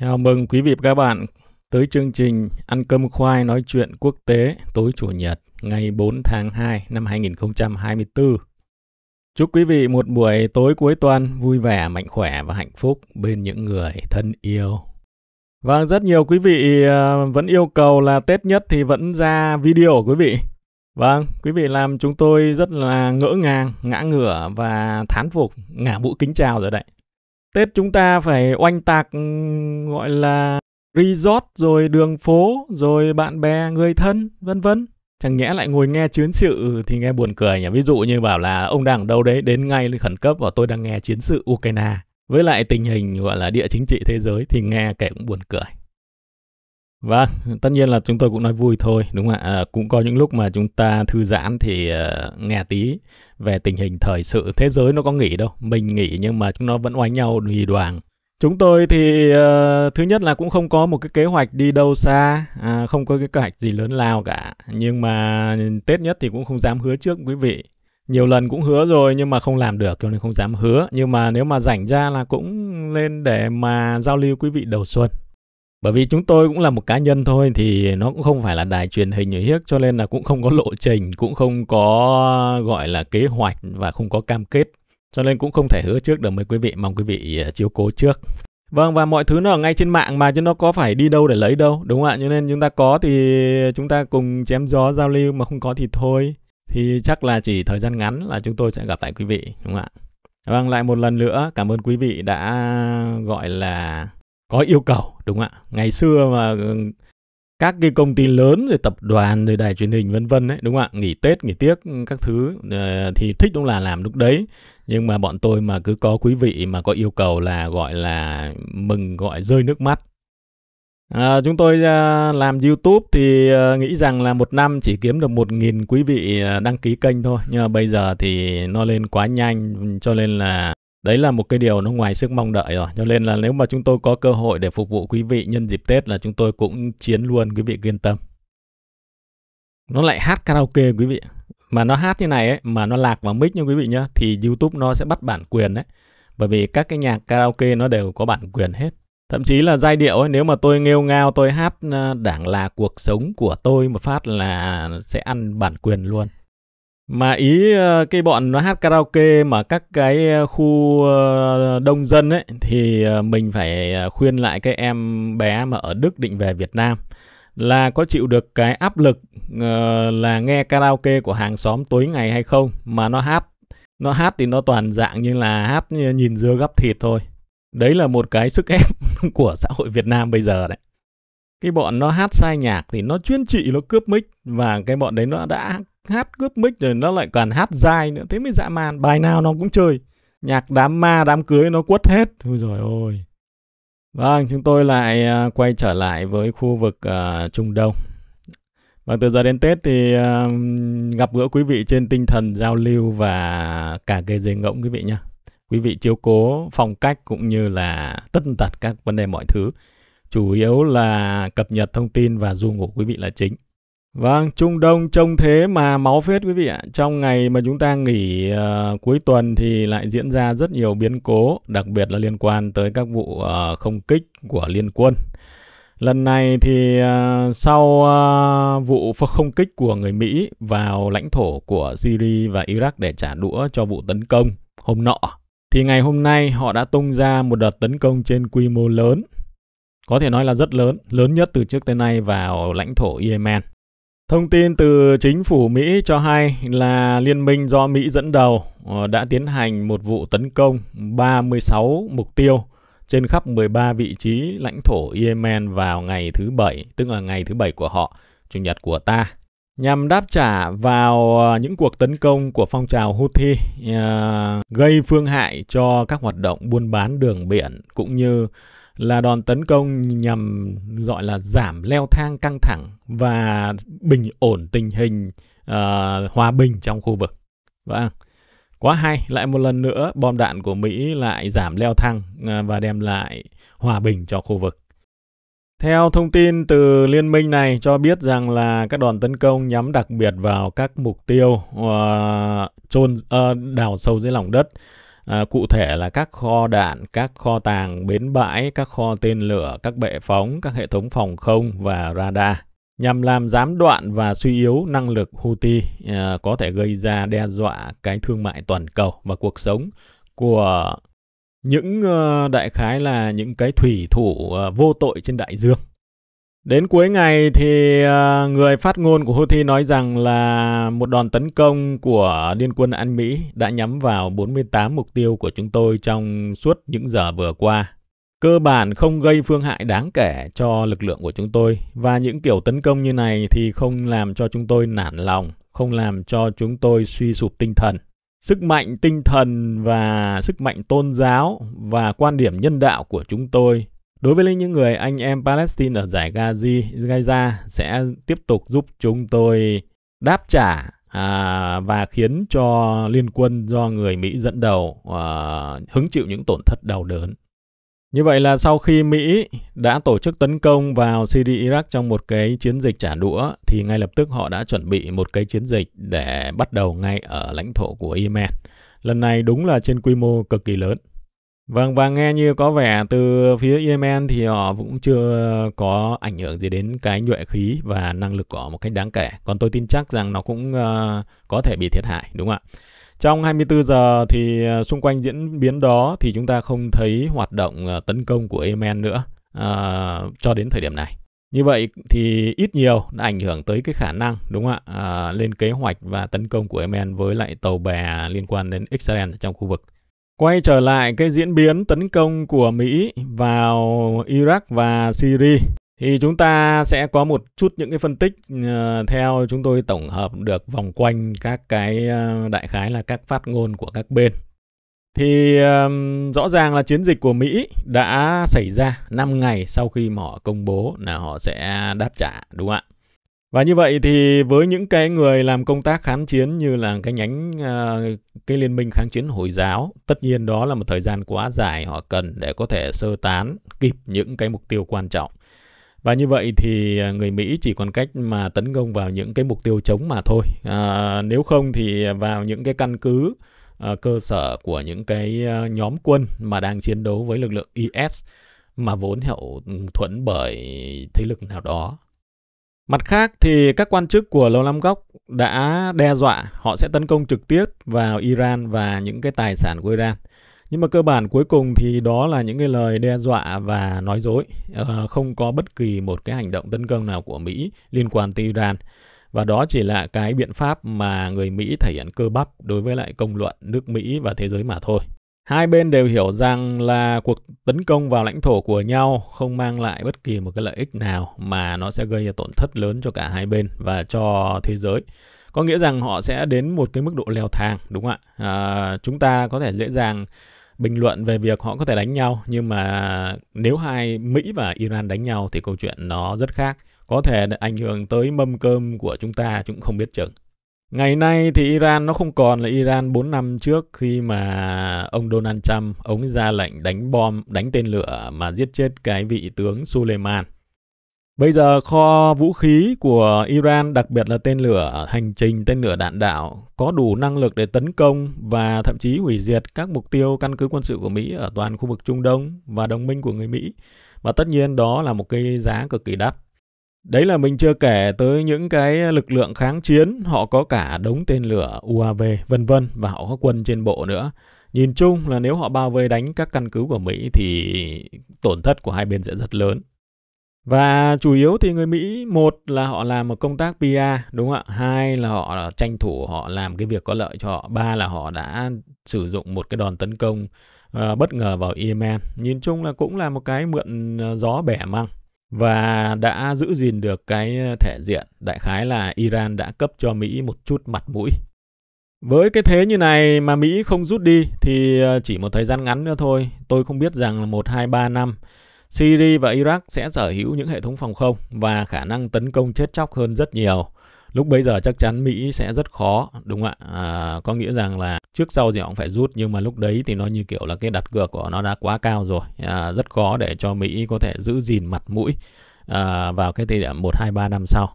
Chào mừng quý vị và các bạn tới chương trình Ăn cơm khoai nói chuyện quốc tế tối Chủ nhật ngày 4 tháng 2 năm 2024. Chúc quý vị một buổi tối cuối tuần vui vẻ, mạnh khỏe và hạnh phúc bên những người thân yêu. Vâng, rất nhiều quý vị à, vẫn yêu cầu là Tết nhất thì vẫn ra video của quý vị. Vâng, quý vị làm chúng tôi rất là ngỡ ngàng, ngã ngửa và thán phục, ngả mũ kính chào rồi đấy. Tết chúng ta phải oanh tạc ừ, gọi là resort, rồi đường phố, rồi bạn bè, người thân, vân vân. Chẳng nhẽ lại ngồi nghe chiến sự thì nghe buồn cười nhỉ? Ví dụ như bảo là ông đang ở đâu đấy, đến ngay khẩn cấp và tôi đang nghe chiến sự Ukraine. Với lại tình hình, gọi là địa chính trị thế giới thì nghe kể cũng buồn cười. Vâng, tất nhiên là chúng tôi cũng nói vui thôi, đúng không ạ? À, cũng có những lúc mà chúng ta thư giãn thì uh, nghe tí về tình hình thời sự thế giới nó có nghỉ đâu, mình nghỉ nhưng mà chúng nó vẫn oánh nhau đi đoàn. Chúng tôi thì uh, thứ nhất là cũng không có một cái kế hoạch đi đâu xa, à, không có cái kế hoạch gì lớn lao cả. Nhưng mà Tết nhất thì cũng không dám hứa trước quý vị. Nhiều lần cũng hứa rồi nhưng mà không làm được cho nên không dám hứa. Nhưng mà nếu mà rảnh ra là cũng lên để mà giao lưu quý vị đầu xuân. Bởi vì chúng tôi cũng là một cá nhân thôi thì nó cũng không phải là đài truyền hình ở hiếc cho nên là cũng không có lộ trình, cũng không có gọi là kế hoạch và không có cam kết. Cho nên cũng không thể hứa trước được mấy quý vị, mong quý vị à, chiếu cố trước. Vâng và mọi thứ nó ở ngay trên mạng mà chứ nó có phải đi đâu để lấy đâu, đúng không ạ? Cho nên chúng ta có thì chúng ta cùng chém gió giao lưu mà không có thì thôi. Thì chắc là chỉ thời gian ngắn là chúng tôi sẽ gặp lại quý vị, đúng không ạ? Vâng, lại một lần nữa cảm ơn quý vị đã gọi là có yêu cầu đúng không ạ? Ngày xưa mà ừ, các cái công ty lớn rồi tập đoàn rồi đài truyền hình vân vân đấy đúng không ạ? Nghỉ tết nghỉ tiếc ừ, các thứ ờ, thì thích đúng là làm lúc đấy. Nhưng mà bọn tôi mà cứ có quý vị mà có yêu cầu là gọi là mừng gọi rơi nước mắt. À, chúng tôi à, làm YouTube thì ờ, nghĩ rằng là một năm chỉ kiếm được một nghìn quý vị ờ, đăng ký kênh thôi. Nhưng mà bây giờ thì nó lên quá nhanh cho nên là Đấy là một cái điều nó ngoài sức mong đợi rồi. Cho nên là nếu mà chúng tôi có cơ hội để phục vụ quý vị nhân dịp Tết là chúng tôi cũng chiến luôn quý vị yên tâm. Nó lại hát karaoke quý vị. Mà nó hát như này ấy, mà nó lạc vào mic nha quý vị nhá, thì YouTube nó sẽ bắt bản quyền đấy. Bởi vì các cái nhạc karaoke nó đều có bản quyền hết. Thậm chí là giai điệu ấy, nếu mà tôi nghêu ngao tôi hát ờ, đảng là cuộc sống của tôi một phát là sẽ ăn bản quyền luôn. Mà ý ờ, cái bọn nó hát karaoke mà các cái ờ, khu ờ, đông dân ấy, thì mình phải khuyên lại cái em bé mà ở Đức định về Việt Nam là có chịu được cái áp lực là nghe karaoke của hàng xóm tối ngày hay không? Mà nó hát nó hát thì nó toàn dạng như là hát như nhìn dưa gắp thịt thôi. Đấy là một cái sức ép của xã hội Việt Nam bây giờ đấy. Cái bọn nó hát sai nhạc thì nó chuyên trị, nó cướp mic và cái bọn đấy nó đã hát cướp mic rồi nó lại còn hát dai nữa. Thế mới dạ dã man bài nào nó cũng chơi. Nhạc đám ma đám cưới nó quất hết. Thôi rồi ôi. Vâng chúng tôi lại uh, quay trở lại với khu vực uh, trung đông. Và từ giờ đến tết thì uh, gặp gỡ quý vị trên tinh thần giao lưu và cả cái dây ngỗng quý vị nhé quý vị chiếu cố phong cách cũng như là tất tật các vấn đề mọi thứ. Chủ yếu là cập nhật thông tin và du ngủ quý vị là chính. Vâng, Trung Đông trông thế mà máu phết quý vị ạ. Trong ngày mà chúng ta nghỉ uh, cuối tuần thì lại diễn ra rất nhiều biến cố, đặc biệt là liên quan tới các vụ uh, không kích của liên quân. Lần này thì uh, sau uh, vụ không kích của người Mỹ vào lãnh thổ của Syria và Iraq để trả đũa cho vụ tấn công hôm nọ, thì ngày hôm nay họ đã tung ra một đợt tấn công trên quy mô lớn. Có thể nói là rất lớn, lớn nhất từ trước tới nay vào lãnh thổ Yemen. Thông tin từ chính phủ Mỹ cho hay là liên minh do Mỹ dẫn đầu ờ, đã tiến hành một vụ tấn công 36 mục tiêu trên khắp 13 vị trí lãnh thổ Yemen vào ngày thứ Bảy, tức là ngày thứ Bảy của họ, Chủ nhật của ta, nhằm đáp trả vào ờ, những cuộc tấn công của phong trào Houthi uh, gây phương hại cho các hoạt động buôn bán đường biển cũng như là đòn tấn công nhằm gọi là giảm leo thang căng thẳng và bình ổn tình hình uh, hòa bình trong khu vực. Vâng. Quá hay, lại một lần nữa bom đạn của Mỹ lại giảm leo thang ờ, và đem lại hòa bình cho khu vực. Theo thông tin từ liên minh này cho biết rằng là các đòn tấn công nhắm đặc biệt vào các mục tiêu uh, chôn uh, đào sâu dưới lòng đất À, cụ thể là các kho đạn, các kho tàng, bến bãi, các kho tên lửa, các bệ phóng, các hệ thống phòng không và radar nhằm làm gián đoạn và suy yếu năng lực Houthi à, có thể gây ra đe dọa cái thương mại toàn cầu và cuộc sống của những uh, đại khái là những cái thủy thủ uh, vô tội trên đại dương. Đến cuối ngày thì ờ, người phát ngôn của Houthi nói rằng là một đòn tấn công của Liên quân An Mỹ đã nhắm vào 48 mục tiêu của chúng tôi trong suốt những giờ vừa qua. Cơ bản không gây phương hại đáng kể cho lực lượng của chúng tôi và những kiểu tấn công như này thì không làm cho chúng tôi nản lòng, không làm cho chúng tôi suy sụp tinh thần sức mạnh tinh thần và sức mạnh tôn giáo và quan điểm nhân đạo của chúng tôi đối với những người anh em Palestine ở giải Gaza, Gaza sẽ tiếp tục giúp chúng tôi đáp trả à, và khiến cho liên quân do người Mỹ dẫn đầu à, hứng chịu những tổn thất đau đớn. Như vậy là sau khi Mỹ đã tổ chức tấn công vào Syria Iraq trong một cái chiến dịch trả đũa thì ngay lập tức họ đã chuẩn bị một cái chiến dịch để bắt đầu ngay ở lãnh thổ của Yemen. Lần này đúng là trên quy mô cực kỳ lớn. Vâng, và nghe như có vẻ từ phía Yemen thì họ cũng chưa có ảnh hưởng gì đến cái nhuệ khí và năng lực của họ một cách đáng kể. Còn tôi tin chắc rằng nó cũng uh, có thể bị thiệt hại, đúng không ạ? Trong 24 giờ thì ờ, xung quanh diễn biến đó thì chúng ta không thấy hoạt động ờ, tấn công của Yemen nữa uh, cho đến thời điểm này. Như vậy thì ít nhiều đã ảnh hưởng tới cái khả năng đúng không ạ à, lên kế hoạch và tấn công của Yemen với lại tàu bè liên quan đến Israel trong khu vực. Quay trở lại cái diễn biến tấn công của Mỹ vào Iraq và Syria thì chúng ta sẽ có một chút những cái phân tích uh, theo chúng tôi tổng hợp được vòng quanh các cái uh, đại khái là các phát ngôn của các bên. Thì um, rõ ràng là chiến dịch của Mỹ đã xảy ra 5 ngày sau khi mà họ công bố là họ sẽ đáp trả đúng không ạ? Và như vậy thì với những cái người làm công tác kháng chiến như là cái nhánh uh, cái liên minh kháng chiến Hồi giáo, tất nhiên đó là một thời gian quá dài họ cần để có thể sơ tán kịp những cái mục tiêu quan trọng. Và như vậy thì à, người Mỹ chỉ còn cách mà tấn công vào những cái mục tiêu chống mà thôi. À, nếu không thì vào những cái căn cứ à, cơ sở của những cái à, nhóm quân mà đang chiến đấu với lực lượng IS mà vốn hậu thuẫn bởi thế lực nào đó. Mặt khác thì các quan chức của Lầu Năm Góc đã đe dọa họ sẽ tấn công trực tiếp vào Iran và những cái tài sản của Iran nhưng mà cơ bản cuối cùng thì đó là những cái lời đe dọa và nói dối ờ, không có bất kỳ một cái hành động tấn công nào của Mỹ liên quan tới Iran và đó chỉ là cái biện pháp mà người Mỹ thể hiện cơ bắp đối với lại công luận nước Mỹ và thế giới mà thôi. Hai bên đều hiểu rằng là cuộc tấn công vào lãnh thổ của nhau không mang lại bất kỳ một cái lợi ích nào mà nó sẽ gây ra tổn thất lớn cho cả hai bên và cho thế giới. Có nghĩa rằng họ sẽ đến một cái mức độ leo thang, đúng không ạ? À, chúng ta có thể dễ dàng bình luận về việc họ có thể đánh nhau nhưng mà nếu hai Mỹ và Iran đánh nhau thì câu chuyện nó rất khác có thể ảnh hưởng tới mâm cơm của chúng ta chúng không biết chừng Ngày nay thì Iran nó không còn là Iran 4 năm trước khi mà ông Donald Trump ông ra lệnh đánh bom, đánh tên lửa mà giết chết cái vị tướng Suleiman. Bây giờ kho vũ khí của Iran, đặc biệt là tên lửa hành trình, tên lửa đạn đạo, có đủ năng lực để tấn công và thậm chí hủy diệt các mục tiêu căn cứ quân sự của Mỹ ở toàn khu vực Trung Đông và đồng minh của người Mỹ. Và tất nhiên đó là một cái giá cực kỳ đắt. Đấy là mình chưa kể tới những cái lực lượng kháng chiến, họ có cả đống tên lửa UAV, vân vân và họ có quân trên bộ nữa. Nhìn chung là nếu họ bao vây đánh các căn cứ của Mỹ thì tổn thất của hai bên sẽ rất lớn. Và chủ yếu thì người Mỹ một là họ làm một công tác PR đúng không ạ? Hai là họ tranh thủ họ làm cái việc có lợi cho họ. Ba là họ đã sử dụng một cái đòn tấn công uh, bất ngờ vào Yemen. Nhìn chung là cũng là một cái mượn ờ, gió bẻ măng và đã giữ gìn được cái ờ, thể diện. Đại khái là Iran đã cấp cho Mỹ một chút mặt mũi. Với cái thế như này mà Mỹ không rút đi thì ờ, chỉ một thời gian ngắn nữa thôi. Tôi không biết rằng là 1, 2, 3 năm Syria và Iraq sẽ sở hữu những hệ thống phòng không và khả năng tấn công chết chóc hơn rất nhiều. Lúc bây giờ chắc chắn Mỹ sẽ rất khó, đúng không ạ? À, có nghĩa rằng là trước sau gì họ cũng phải rút nhưng mà lúc đấy thì nó như kiểu là cái đặt cược của nó đã quá cao rồi. À, rất khó để cho Mỹ có thể giữ gìn mặt mũi à, vào cái thời điểm 1, 2, 3 năm sau.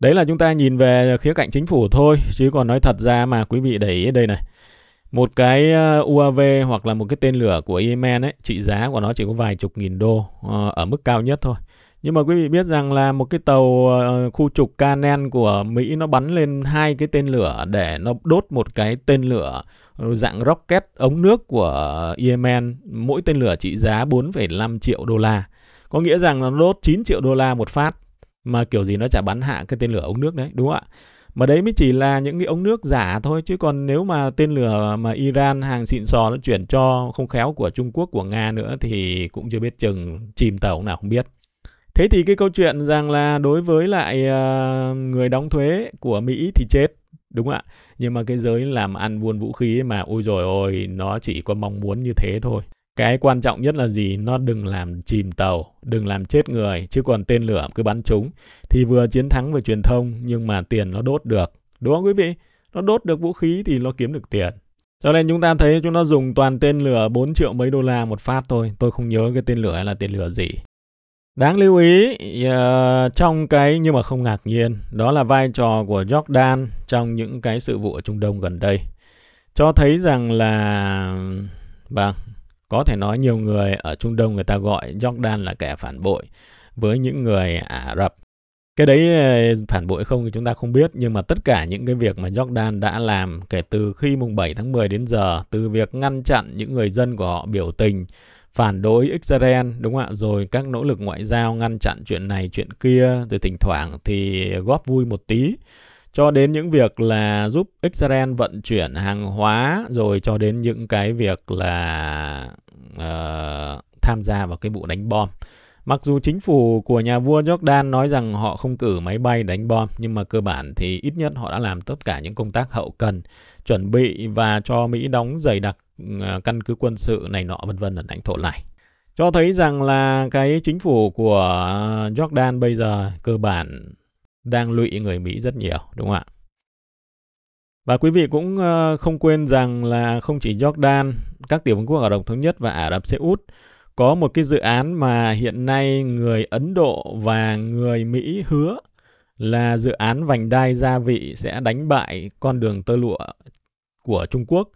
Đấy là chúng ta nhìn về khía cạnh chính phủ thôi, chứ còn nói thật ra mà quý vị để ý đây này. một cái ờ, UAV hoặc là một cái tên lửa của Yemen ấy trị giá của nó chỉ có vài chục nghìn đô ờ, ở mức cao nhất thôi nhưng mà quý vị biết rằng là một cái tàu ờ, khu trục canen của Mỹ nó bắn lên hai cái tên lửa để nó đốt một cái tên lửa ờ, dạng rocket ống nước của Yemen. Mỗi tên lửa trị giá 4,5 triệu đô la. Có nghĩa rằng nó đốt 9 triệu đô la một phát. Mà kiểu gì nó chả bắn hạ cái tên lửa ống nước đấy đúng không ạ? Mà đấy mới chỉ là những cái ống nước giả thôi chứ còn nếu mà tên lửa mà Iran hàng xịn sò nó chuyển cho không khéo của Trung Quốc của Nga nữa thì cũng chưa biết chừng chìm tàu nào không biết thế thì cái câu chuyện rằng là đối với lại uh, người đóng thuế của Mỹ thì chết đúng không ạ? Nhưng mà cái giới làm ăn buôn vũ khí mà ôi rồi ôi nó chỉ có mong muốn như thế thôi. Cái quan trọng nhất là gì? Nó đừng làm chìm tàu đừng làm chết người chứ còn tên lửa cứ bắn chúng thì vừa chiến thắng về truyền thông nhưng mà tiền nó đốt được đúng không quý vị? Nó đốt được vũ khí thì nó kiếm được tiền. Cho nên chúng ta thấy chúng nó dùng toàn tên lửa 4 triệu mấy đô la một phát thôi. Tôi không nhớ cái tên lửa là tên lửa gì. Đáng lưu ý uh, trong cái nhưng mà không ngạc nhiên đó là vai trò của Jordan trong những cái sự vụ ở Trung Đông gần đây cho thấy rằng là vâng có thể nói nhiều người ở Trung Đông người ta gọi Jordan là kẻ phản bội với những người Ả Rập. Cái đấy ờ, phản bội không thì chúng ta không biết nhưng mà tất cả những cái việc mà Jordan đã làm kể từ khi mùng 7 tháng 10 đến giờ từ việc ngăn chặn những người dân của họ biểu tình phản đối Israel đúng không ạ rồi các nỗ lực ngoại giao ngăn chặn chuyện này chuyện kia rồi thỉnh thoảng thì góp vui một tí cho đến những việc là giúp Israel vận chuyển hàng hóa rồi cho đến những cái việc là uh, tham gia vào cái vụ đánh bom. Mặc dù chính phủ của nhà vua Jordan nói rằng họ không cử máy bay đánh bom, nhưng mà cơ bản thì ít nhất họ đã làm tất cả những công tác hậu cần, chuẩn bị và cho Mỹ đóng dày đặc Ờ, căn cứ quân sự này nọ vân vân ở lãnh thổ này. Cho thấy rằng là cái chính phủ của Jordan bây giờ cơ bản đang lụy người Mỹ rất nhiều, đúng không ạ? Và quý vị cũng ờ, không quên rằng là không chỉ Jordan, các tiểu vương quốc Ả Rập Thống Nhất và Ả Rập Xê Út có một cái dự án mà hiện nay người Ấn Độ và người Mỹ hứa là dự án vành đai gia vị sẽ đánh bại con đường tơ lụa của Trung Quốc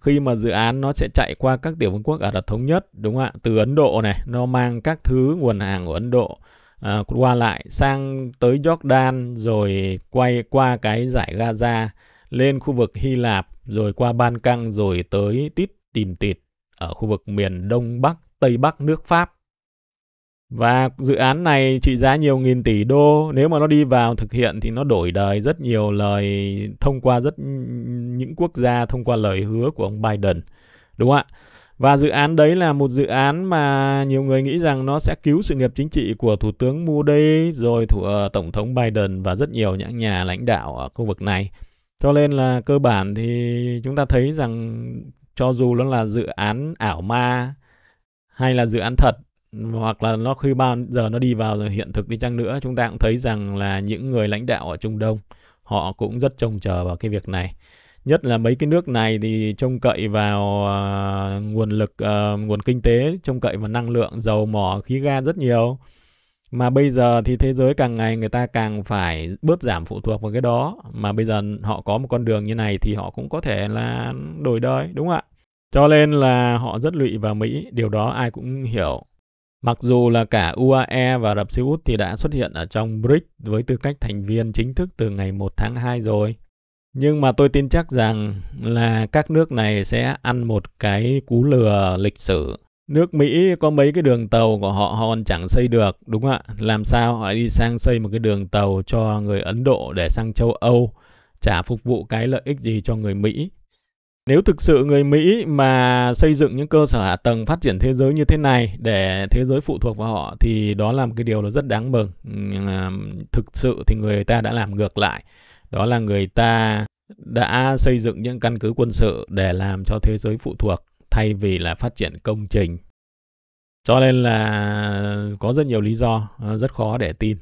khi mà dự án nó sẽ chạy qua các tiểu vương quốc Ả Rập Thống Nhất đúng không ạ từ Ấn Độ này nó mang các thứ nguồn hàng của Ấn Độ à, qua lại sang tới Jordan rồi quay qua cái giải Gaza lên khu vực Hy Lạp rồi qua Ban Căng rồi tới Tít Tìm Tịt ở khu vực miền Đông Bắc, Tây Bắc nước Pháp. Và dự án này trị giá nhiều nghìn tỷ đô, nếu mà nó đi vào thực hiện thì nó đổi đời rất nhiều lời thông qua rất những quốc gia thông qua lời hứa của ông Biden. Đúng không ạ? Và dự án đấy là một dự án mà nhiều người nghĩ rằng nó sẽ cứu sự nghiệp chính trị của Thủ tướng Moody, rồi thủ, uh, Tổng thống Biden và rất nhiều những nhà lãnh đạo ở khu vực này. Cho nên là cơ bản thì chúng ta thấy rằng cho dù nó là dự án ảo ma hay là dự án thật hoặc là nó khi bao giờ nó đi vào rồi hiện thực đi chăng nữa chúng ta cũng thấy rằng là những người lãnh đạo ở Trung Đông họ cũng rất trông chờ vào cái việc này. Nhất là mấy cái nước này thì trông cậy vào uh, nguồn lực uh, nguồn kinh tế trông cậy vào năng lượng dầu mỏ khí ga rất nhiều. Mà bây giờ thì thế giới càng ngày người ta càng phải bớt giảm phụ thuộc vào cái đó. Mà bây giờ họ có một con đường như này thì họ cũng có thể là đổi đời đúng không ạ? Cho nên là họ rất lụy vào mỹ điều đó ai cũng hiểu mặc dù là cả UAE và Ả Rập Xê Út thì đã xuất hiện ở trong BRICS với tư cách thành viên chính thức từ ngày 1 tháng 2 rồi nhưng mà tôi tin chắc rằng là các nước này sẽ ăn một cái cú lừa lịch sử Nước Mỹ có mấy cái đường tàu của họ họ còn chẳng xây được, đúng không ạ? Làm sao họ đi sang xây một cái đường tàu cho người Ấn Độ để sang châu Âu, chả phục vụ cái lợi ích gì cho người Mỹ. Nếu thực sự người Mỹ mà xây dựng những cơ sở hạ tầng phát triển thế giới như thế này để thế giới phụ thuộc vào họ, thì đó là một cái điều là rất đáng mừng. Thực sự thì người ta đã làm ngược lại. Đó là người ta đã xây dựng những căn cứ quân sự để làm cho thế giới phụ thuộc, thay vì là phát triển công trình. Cho nên là có rất nhiều lý do ờ, rất khó để tin.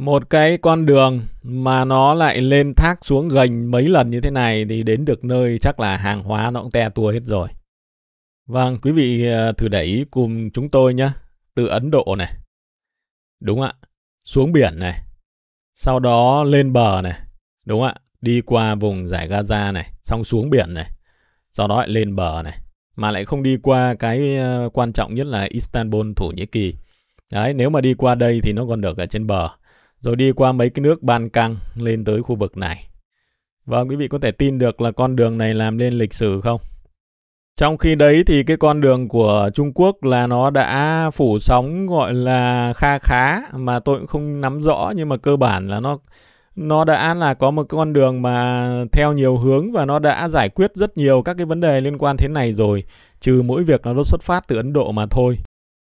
Một cái con đường mà nó lại lên thác xuống gành mấy lần như thế này thì đến được nơi chắc là hàng hóa nó cũng te tua hết rồi. Vâng, quý vị ờ, thử để ý cùng chúng tôi nhé. Từ Ấn Độ này. Đúng ạ. Xuống biển này. Sau đó lên bờ này. Đúng ạ. Đi qua vùng giải Gaza này. Xong xuống biển này sau đó lại lên bờ này mà lại không đi qua cái ờ, quan trọng nhất là Istanbul Thổ Nhĩ Kỳ đấy nếu mà đi qua đây thì nó còn được ở trên bờ rồi đi qua mấy cái nước Ban Căng lên tới khu vực này. Và quý vị có thể tin được là con đường này làm nên lịch sử không? Trong khi đấy thì cái con đường của Trung Quốc là nó đã phủ sóng gọi là kha khá mà tôi cũng không nắm rõ, nhưng mà cơ bản là nó nó đã là có một con đường mà theo nhiều hướng và nó đã giải quyết rất nhiều các cái vấn đề liên quan thế này rồi, trừ mỗi việc nó xuất phát từ Ấn Độ mà thôi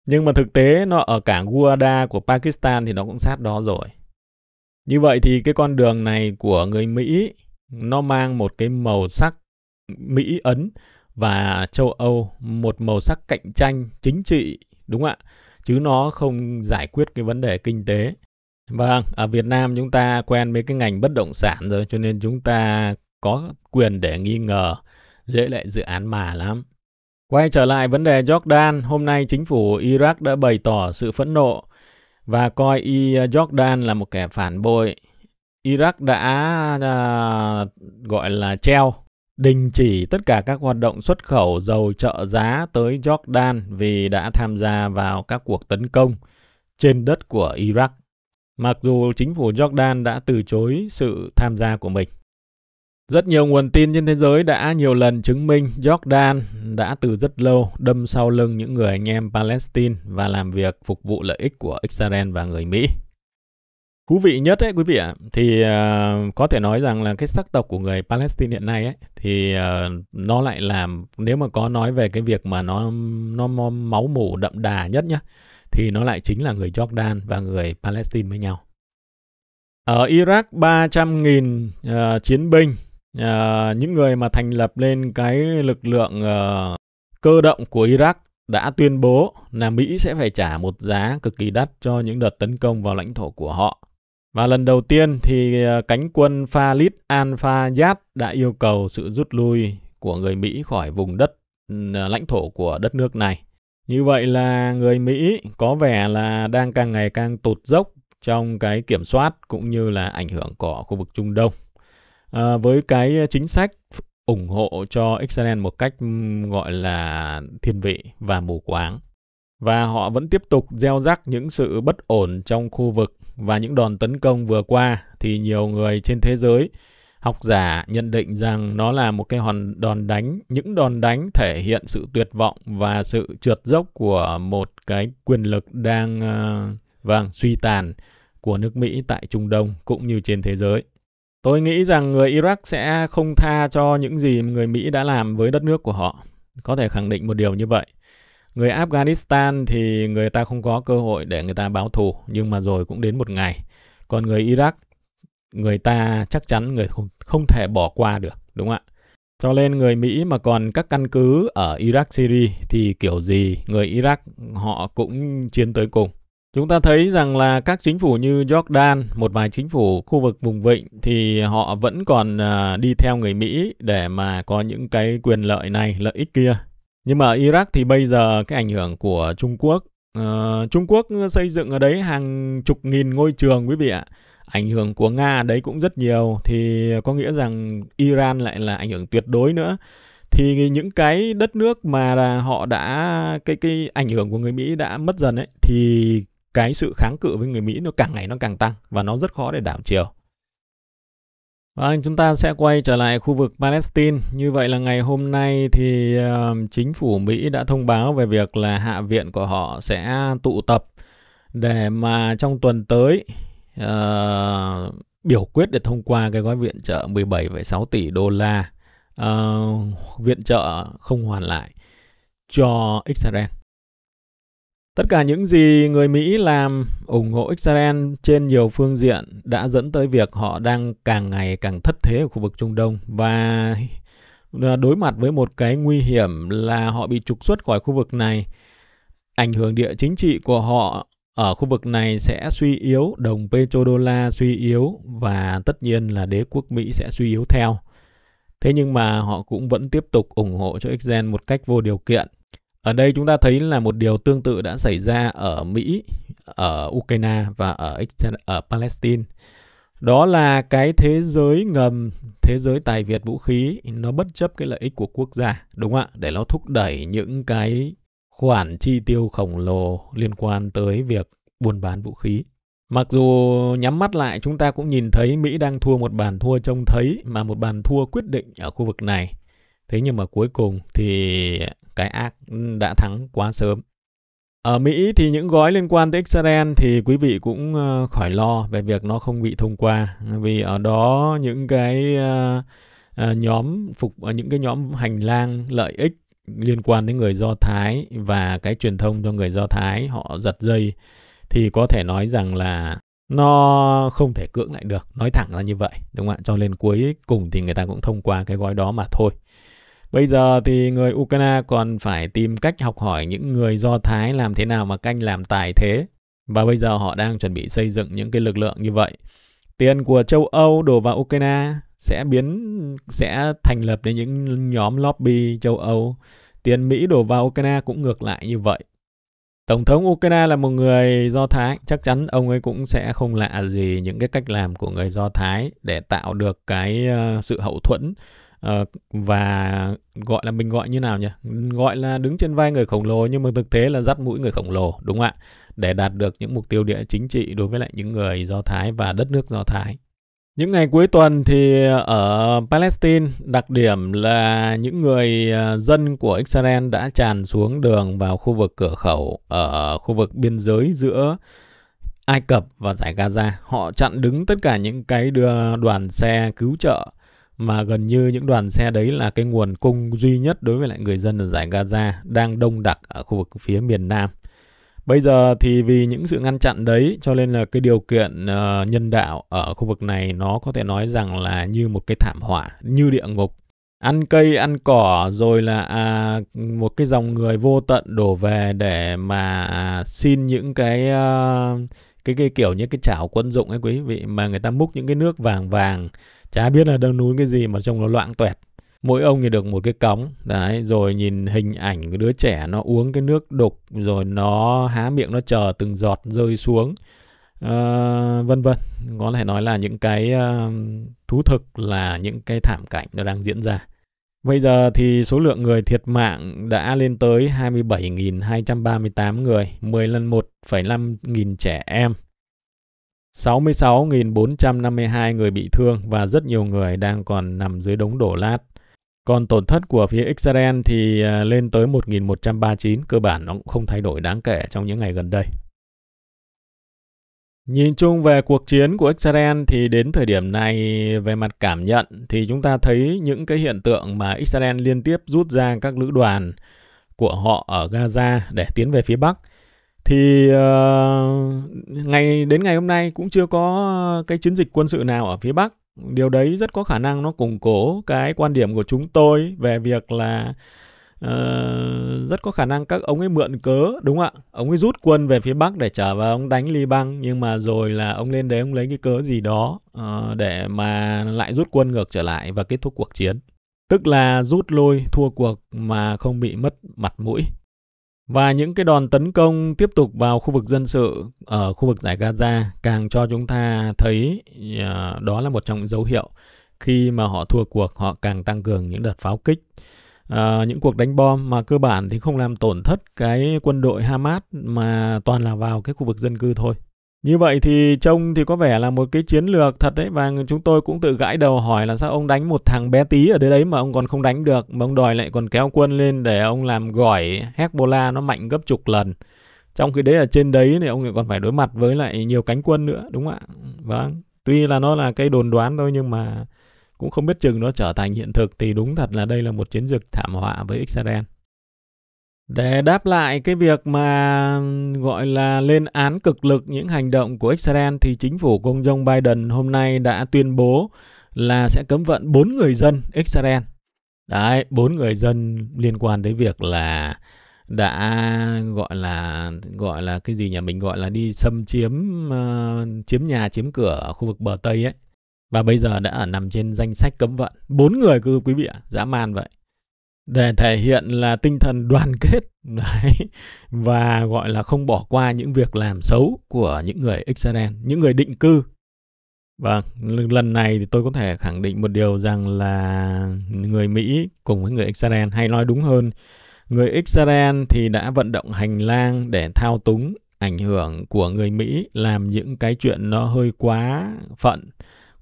nhưng mà thực tế nó ở cảng Guada của Pakistan thì nó cũng sát đó rồi. Như vậy thì cái con đường này của người Mỹ, nó mang một cái màu sắc Mỹ Ấn và châu Âu, một màu sắc cạnh tranh chính trị, đúng không ạ? Chứ nó không giải quyết cái vấn đề kinh tế. Vâng ở Việt Nam chúng ta quen với cái ngành bất động sản rồi, cho nên chúng ta có quyền để nghi ngờ, dễ lại dự án mà lắm quay trở lại vấn đề Jordan hôm nay chính phủ Iraq đã bày tỏ sự phẫn nộ và coi à, Jordan là một kẻ phản bội Iraq đã uh, gọi là treo đình chỉ tất cả các hoạt động xuất khẩu dầu trợ giá tới Jordan vì đã tham gia vào các cuộc tấn công trên đất của Iraq, mặc dù chính phủ Jordan đã từ chối sự tham gia của mình. Rất nhiều nguồn tin trên thế giới đã nhiều lần chứng minh Jordan đã từ rất lâu đâm sau lưng những người anh em Palestine và làm việc phục vụ lợi ích của Israel và người Mỹ. Thú vị nhất ấy quý vị ạ, thì uh, có thể nói rằng là cái sắc tộc của người Palestine hiện nay ấy thì uh, nó lại làm nếu mà có nói về cái việc mà nó nó máu mủ đậm đà nhất nhá thì nó lại chính là người Jordan và người Palestine với nhau. Ở Iraq 300.000 uh, ờ, chiến binh uh, những người mà thành lập lên cái lực lượng uh, cơ động của Iraq đã tuyên bố là Mỹ sẽ phải trả một giá cực kỳ đắt cho những đợt tấn công vào lãnh thổ của họ. Và lần đầu tiên thì ờ, cánh quân Khalid al-Fayyad đã yêu cầu sự rút lui của người Mỹ khỏi vùng đất ừ, lãnh thổ của đất nước này. Như vậy là người Mỹ có vẻ là đang càng ngày càng tụt dốc trong cái kiểm soát cũng như là ảnh hưởng của khu vực Trung Đông. À, với cái chính sách ủng hộ cho Israel một cách gọi là thiên vị và mù quáng. Và họ vẫn tiếp tục gieo rắc những sự bất ổn trong khu vực và những đòn tấn công vừa qua thì nhiều người trên thế giới học giả nhận định rằng nó là một cái hòn đòn đánh những đòn đánh thể hiện sự tuyệt vọng và sự trượt dốc của một cái quyền lực đang uh, vâng suy tàn của nước Mỹ tại Trung Đông cũng như trên thế giới. Tôi nghĩ rằng người Iraq sẽ không tha cho những gì người Mỹ đã làm với đất nước của họ. Có thể khẳng định một điều như vậy. Người Afghanistan thì người ta không có cơ hội để người ta báo thù, nhưng mà rồi cũng đến một ngày. Còn người Iraq, người ta chắc chắn người không, không thể bỏ qua được, đúng không ạ? Cho nên người Mỹ mà còn các căn cứ ở Iraq, Syria thì kiểu gì người Iraq họ cũng chiến tới cùng. Chúng ta thấy rằng là các chính phủ như Jordan, một vài chính phủ khu vực vùng vịnh thì họ vẫn còn à, đi theo người Mỹ để mà có những cái quyền lợi này, lợi ích kia. Nhưng mà ở Iraq thì bây giờ cái ảnh hưởng của Trung Quốc, uh, Trung Quốc xây dựng ở đấy hàng chục nghìn ngôi trường quý vị ạ. Ảnh hưởng của Nga đấy cũng rất nhiều thì có nghĩa rằng Iran lại là ảnh hưởng tuyệt đối nữa. Thì những cái đất nước mà là họ đã cái cái ảnh hưởng của người Mỹ đã mất dần ấy thì cái sự kháng cự với người Mỹ nó càng ngày nó càng tăng và nó rất khó để đảo chiều. Vâng, chúng ta sẽ quay trở lại khu vực Palestine. Như vậy là ngày hôm nay thì uh, chính phủ Mỹ đã thông báo về việc là hạ viện của họ sẽ tụ tập để mà trong tuần tới uh, biểu quyết để thông qua cái gói viện trợ 17,6 tỷ đô la uh, viện trợ không hoàn lại cho Israel. Tất cả những gì người Mỹ làm ủng hộ Israel trên nhiều phương diện đã dẫn tới việc họ đang càng ngày càng thất thế ở khu vực Trung Đông và à, đối mặt với một cái nguy hiểm là họ bị trục xuất khỏi khu vực này. Ảnh hưởng địa chính trị của họ ở khu vực này sẽ suy yếu, đồng petrodollar suy yếu và tất nhiên là đế quốc Mỹ sẽ suy yếu theo. Thế nhưng mà họ cũng vẫn tiếp tục ủng hộ cho Israel một cách vô điều kiện ở đây chúng ta thấy là một điều tương tự đã xảy ra ở Mỹ, ở Ukraine và ở ở Palestine. đó là cái thế giới ngầm thế giới tài việt vũ khí nó bất chấp cái lợi ích của quốc gia đúng không ạ? Để nó thúc đẩy những cái khoản chi tiêu khổng lồ liên quan tới việc buôn bán vũ khí. Mặc dù nhắm mắt lại chúng ta cũng nhìn thấy mỹ đang thua một bàn thua trông thấy mà một bàn thua quyết định ở khu vực này. Thế nhưng mà cuối cùng thì cái ác đã thắng quá sớm. Ở Mỹ thì những gói liên quan tới Israel thì quý vị cũng ờ, khỏi lo về việc nó không bị thông qua. Vì ở đó những cái ờ, ờ, nhóm phục những cái nhóm hành lang lợi ích liên quan đến người Do Thái và cái truyền thông cho người Do Thái họ giật dây thì có thể nói rằng là nó không thể cưỡng lại được. Nói thẳng là như vậy, đúng không ạ? Cho nên cuối cùng thì người ta cũng thông qua cái gói đó mà thôi. Bây giờ thì người Ukraine còn phải tìm cách học hỏi những người Do Thái làm thế nào mà canh làm tài thế. Và bây giờ họ đang chuẩn bị xây dựng những cái lực lượng như vậy. Tiền của châu Âu đổ vào Ukraine sẽ biến sẽ thành lập đến những nhóm lobby châu Âu. Tiền Mỹ đổ vào Ukraine cũng ngược lại như vậy. Tổng thống Ukraine là một người Do Thái, chắc chắn ông ấy cũng sẽ không lạ gì những cái cách làm của người Do Thái để tạo được cái ờ, sự hậu thuẫn uh, và gọi là mình gọi như nào nhỉ? Gọi là đứng trên vai người khổng lồ nhưng mà thực tế là dắt mũi người khổng lồ đúng không ạ? Để đạt được những mục tiêu địa chính trị đối với lại những người do thái và đất nước do thái. Những ngày cuối tuần thì ở Palestine đặc điểm là những người ờ, dân của Israel đã tràn xuống đường vào khu vực cửa khẩu ở khu vực biên giới giữa Ai Cập và giải Gaza. Họ chặn đứng tất cả những cái đưa đoàn xe cứu trợ mà gần như những đoàn xe đấy là cái nguồn cung duy nhất đối với lại người dân ở giải Gaza đang đông đặc ở khu vực phía miền Nam. Bây giờ thì vì những sự ngăn chặn đấy cho nên là cái điều kiện uh, nhân đạo ở khu vực này nó có thể nói rằng là như một cái thảm họa, như địa ngục. Ăn cây, ăn cỏ rồi là à, một cái dòng người vô tận đổ về để mà à, xin những cái uh, cái cái kiểu như cái chảo quân dụng ấy quý vị mà người ta múc những cái nước vàng vàng chả biết là đang núi cái gì mà trông nó loạn toẹt mỗi ông thì được một cái cống đấy rồi nhìn hình ảnh cái đứa trẻ nó uống cái nước đục rồi nó há miệng nó chờ từng giọt rơi xuống. Uh, vân vân. Có thể nói là những cái uh, thú thực là những cái thảm cảnh nó đang diễn ra. Bây giờ thì số lượng người thiệt mạng đã lên tới 27.238 người, 10 lần 1,5 nghìn trẻ em. 66.452 người bị thương và rất nhiều người đang còn nằm dưới đống đổ lát. Còn tổn thất của phía Israel thì à, lên tới 1.139, cơ bản nó cũng không thay đổi đáng kể trong những ngày gần đây. Nhìn chung về cuộc chiến của Israel thì đến thời điểm này về mặt cảm nhận thì chúng ta thấy những cái hiện tượng mà Israel liên tiếp rút ra các lữ đoàn của họ ở Gaza để tiến về phía Bắc thì uh, ngày đến ngày hôm nay cũng chưa có cái chiến dịch quân sự nào ở phía Bắc. Điều đấy rất có khả năng nó củng cố cái quan điểm của chúng tôi về việc là uh, rất có khả năng các ông ấy mượn cớ đúng không ạ? Ông ấy rút quân về phía Bắc để trở vào ông đánh Liban nhưng mà rồi là ông lên đấy ông lấy cái cớ gì đó uh, để mà lại rút quân ngược trở lại và kết thúc cuộc chiến. Tức là rút lui thua cuộc mà không bị mất mặt mũi. Và những cái đòn tấn công tiếp tục vào khu vực dân sự ở khu vực giải Gaza càng cho chúng ta thấy uh, đó là một trong những dấu hiệu khi mà họ thua cuộc họ càng tăng cường những đợt pháo kích. Uh, những cuộc đánh bom mà cơ bản thì không làm tổn thất cái quân đội Hamas mà toàn là vào cái khu vực dân cư thôi. Như vậy thì trông thì có vẻ là một cái chiến lược thật đấy và chúng tôi cũng tự gãi đầu hỏi là sao ông đánh một thằng bé tí ở đây đấy mà ông còn không đánh được mà ông đòi lại còn kéo quân lên để ông làm gỏi Hezbollah nó mạnh gấp chục lần. Trong khi đấy ở trên đấy thì ông lại còn phải đối mặt với lại nhiều cánh quân nữa đúng không ạ? Vâng, tuy là nó là cái đồn đoán thôi nhưng mà cũng không biết chừng nó trở thành hiện thực thì đúng thật là đây là một chiến dịch thảm họa với Israel. Để đáp lại cái việc mà gọi là lên án cực lực những hành động của Israel thì chính phủ của ông Joe Biden hôm nay đã tuyên bố là sẽ cấm vận bốn người dân Israel. Đấy, bốn người dân liên quan tới việc là đã gọi là gọi là cái gì nhà mình gọi là đi xâm chiếm uh, chiếm nhà chiếm cửa ở khu vực bờ tây ấy. Và bây giờ đã ở nằm trên danh sách cấm vận. Bốn người cơ quý vị ạ dã man vậy để thể hiện là tinh thần đoàn kết đấy, và gọi là không bỏ qua những việc làm xấu của những người Israel, những người định cư. Vâng, lần này thì tôi có thể khẳng định một điều rằng là người Mỹ cùng với người Israel, hay nói đúng hơn, người Israel thì đã vận động hành lang để thao túng ảnh hưởng của người Mỹ làm những cái chuyện nó hơi quá phận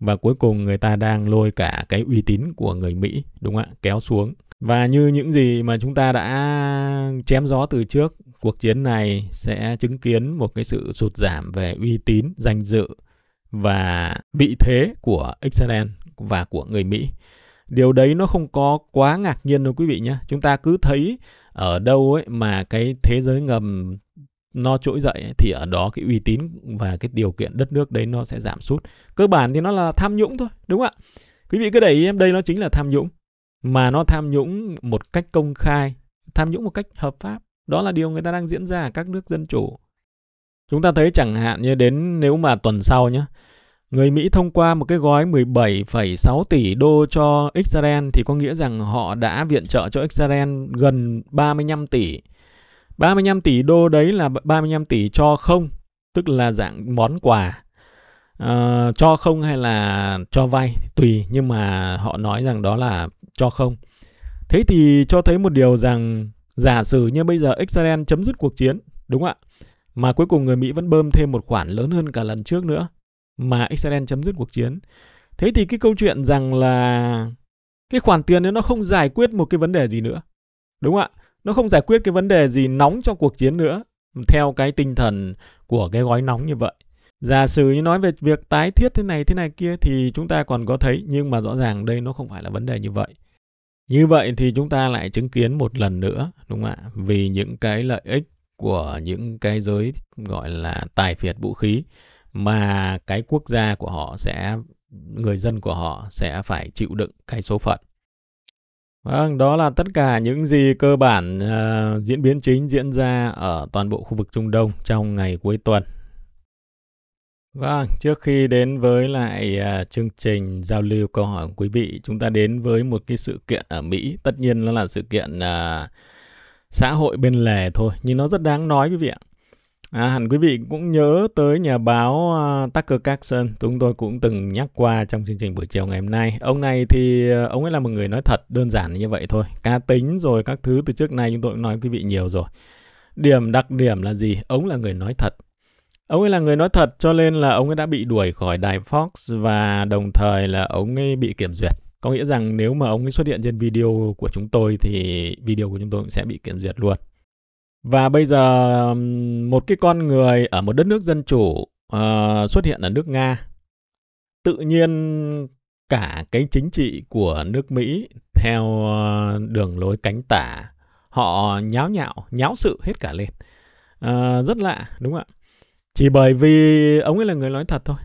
và cuối cùng người ta đang lôi cả cái uy tín của người Mỹ đúng không ạ kéo xuống và như những gì mà chúng ta đã chém gió từ trước, cuộc chiến này sẽ chứng kiến một cái sự sụt giảm về uy tín, danh dự và vị thế của Israel và của người Mỹ. Điều đấy nó không có quá ngạc nhiên đâu quý vị nhé. Chúng ta cứ thấy ở đâu ấy mà cái thế giới ngầm nó trỗi dậy thì ở đó cái uy tín và cái điều kiện đất nước đấy nó sẽ giảm sút. Cơ bản thì nó là tham nhũng thôi, đúng không ạ? Quý vị cứ để ý em, đây nó chính là tham nhũng mà nó tham nhũng một cách công khai tham nhũng một cách hợp pháp. Đó là điều người ta đang diễn ra ở các nước dân chủ. Chúng ta thấy chẳng hạn như đến nếu mà tuần sau nhé người Mỹ thông qua một cái gói 17,6 tỷ đô cho Israel thì có nghĩa rằng họ đã viện trợ cho Israel gần 35 tỷ. 35 tỷ đô đấy là 35 tỷ cho không, tức là dạng món quà. Uh, cho không hay là cho vay tùy nhưng mà họ nói rằng đó là cho không. Thế thì cho thấy một điều rằng giả sử như bây giờ Israel chấm dứt cuộc chiến, đúng không ạ? Mà cuối cùng người Mỹ vẫn bơm thêm một khoản lớn hơn cả lần trước nữa mà Israel chấm dứt cuộc chiến. Thế thì cái câu chuyện rằng là cái khoản tiền đấy nó không giải quyết một cái vấn đề gì nữa. Đúng không ạ? nó không giải quyết cái vấn đề gì nóng cho cuộc chiến nữa theo cái tinh thần của cái gói nóng như vậy giả sử như nói về việc tái thiết thế này thế này kia thì chúng ta còn có thấy nhưng mà rõ ràng đây nó không phải là vấn đề như vậy như vậy thì chúng ta lại chứng kiến một lần nữa đúng không ạ vì những cái lợi ích của những cái giới gọi là tài phiệt vũ khí mà cái quốc gia của họ sẽ người dân của họ sẽ phải chịu đựng cái số phận Vâng, đó là tất cả những gì cơ bản uh, diễn biến chính diễn ra ở toàn bộ khu vực Trung Đông trong ngày cuối tuần. Vâng, trước khi đến với lại uh, chương trình giao lưu câu hỏi của quý vị, chúng ta đến với một cái sự kiện ở Mỹ. Tất nhiên nó là sự kiện uh, xã hội bên lề thôi, nhưng nó rất đáng nói quý vị ạ. À, hẳn quý vị cũng nhớ tới nhà báo uh, Tucker Carlson, chúng tôi cũng từng nhắc qua trong chương trình buổi chiều ngày hôm nay. Ông này thì uh, ông ấy là một người nói thật, đơn giản như vậy thôi. Cá tính rồi các thứ từ trước nay chúng tôi cũng nói quý vị nhiều rồi. Điểm đặc điểm là gì? Ông là người nói thật. Ông ấy là người nói thật cho nên là ông ấy đã bị đuổi khỏi đài Fox và đồng thời là ông ấy bị kiểm duyệt. Có nghĩa rằng nếu mà ông ấy xuất hiện trên video của chúng tôi thì video của chúng tôi cũng sẽ bị kiểm duyệt luôn. Và bây giờ một cái con người ở một đất nước dân chủ uh, xuất hiện ở nước Nga. Tự nhiên cả cái chính trị của nước Mỹ theo ờ, đường lối cánh tả họ nháo nhạo, nháo sự hết cả lên. Uh, rất lạ, đúng không ạ? Chỉ bởi vì ông ấy là người nói thật thôi.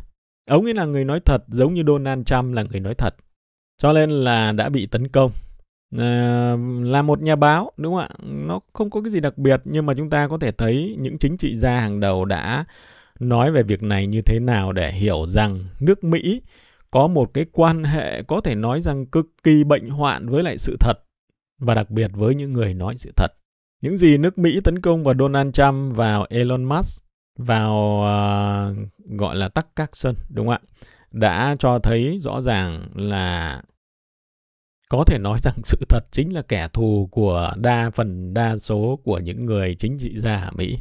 Ông ấy là người nói thật giống như Donald Trump là người nói thật. Cho nên là đã bị tấn công à, là một nhà báo đúng không ạ nó không có cái gì đặc biệt nhưng mà chúng ta có thể thấy những chính trị gia hàng đầu đã nói về việc này như thế nào để hiểu rằng nước Mỹ có một cái quan hệ có thể nói rằng cực kỳ bệnh hoạn với lại sự thật và đặc biệt với những người nói sự thật. Những gì nước Mỹ tấn công vào Donald Trump, vào Elon Musk, vào uh, gọi là tắc Carlson đúng không ạ? Đã cho thấy rõ ràng là có thể nói rằng sự thật chính là kẻ thù của đa phần đa số của những người chính trị gia ở Mỹ.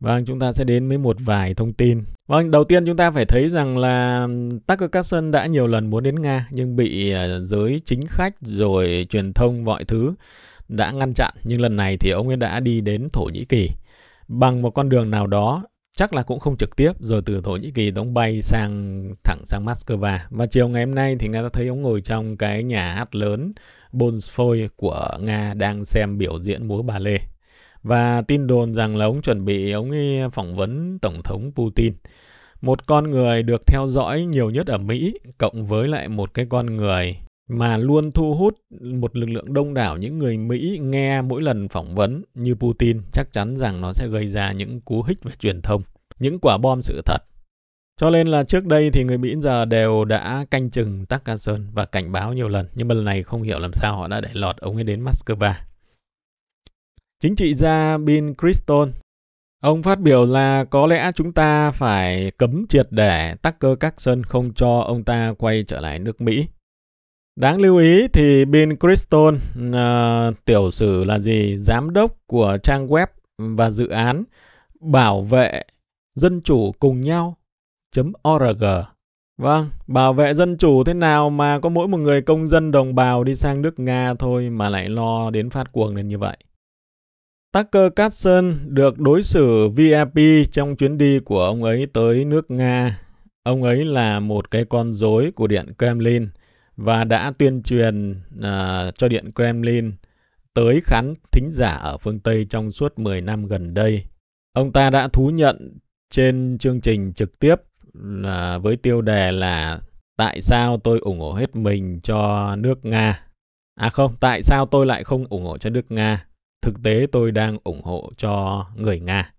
Vâng, chúng ta sẽ đến với một vài thông tin. Vâng, đầu tiên chúng ta phải thấy rằng là Tucker Carlson đã nhiều lần muốn đến Nga nhưng bị ờ, giới chính khách rồi truyền thông mọi thứ đã ngăn chặn. Nhưng lần này thì ông ấy đã đi đến Thổ Nhĩ Kỳ bằng một con đường nào đó, chắc là cũng không trực tiếp, rồi từ Thổ Nhĩ Kỳ ông bay sang, thẳng sang Moscow. Và chiều ngày hôm nay thì người ta thấy ông ngồi trong cái nhà hát lớn Bolshoi của Nga đang xem biểu diễn múa bà lê. Và tin đồn rằng là ông chuẩn bị, ông ấy phỏng vấn tổng thống Putin. Một con người được theo dõi nhiều nhất ở Mỹ, cộng với lại một cái con người mà luôn thu hút một lực lượng đông đảo những người Mỹ nghe mỗi lần phỏng vấn như Putin chắc chắn rằng nó sẽ gây ra những cú hích về truyền thông, những quả bom sự thật. Cho nên là trước đây thì người Mỹ giờ đều đã canh chừng Tucker và cảnh báo nhiều lần, nhưng mà lần này không hiểu làm sao họ đã để lọt ông ấy đến Moscow. Chính trị gia Bill Kriston Ông phát biểu là có lẽ chúng ta phải cấm triệt để Tucker Carlson không cho ông ta quay trở lại nước Mỹ. Đáng lưu ý thì Bill Crystal, uh, tiểu sử là gì, giám đốc của trang web và dự án bảo vệ dân chủ cùng nhau .org. Vâng, bảo vệ dân chủ thế nào mà có mỗi một người công dân đồng bào đi sang nước Nga thôi mà lại lo đến phát cuồng lên như vậy. Tucker Carlson được đối xử VIP trong chuyến đi của ông ấy tới nước Nga. Ông ấy là một cái con rối của Điện Kremlin và đã tuyên truyền uh, cho Điện Kremlin tới khán thính giả ở phương Tây trong suốt 10 năm gần đây. Ông ta đã thú nhận trên chương trình trực tiếp là với tiêu đề là tại sao tôi ủng hộ hết mình cho nước Nga. À không, tại sao tôi lại không ủng hộ cho nước Nga? Thực tế tôi đang ủng hộ cho người Nga.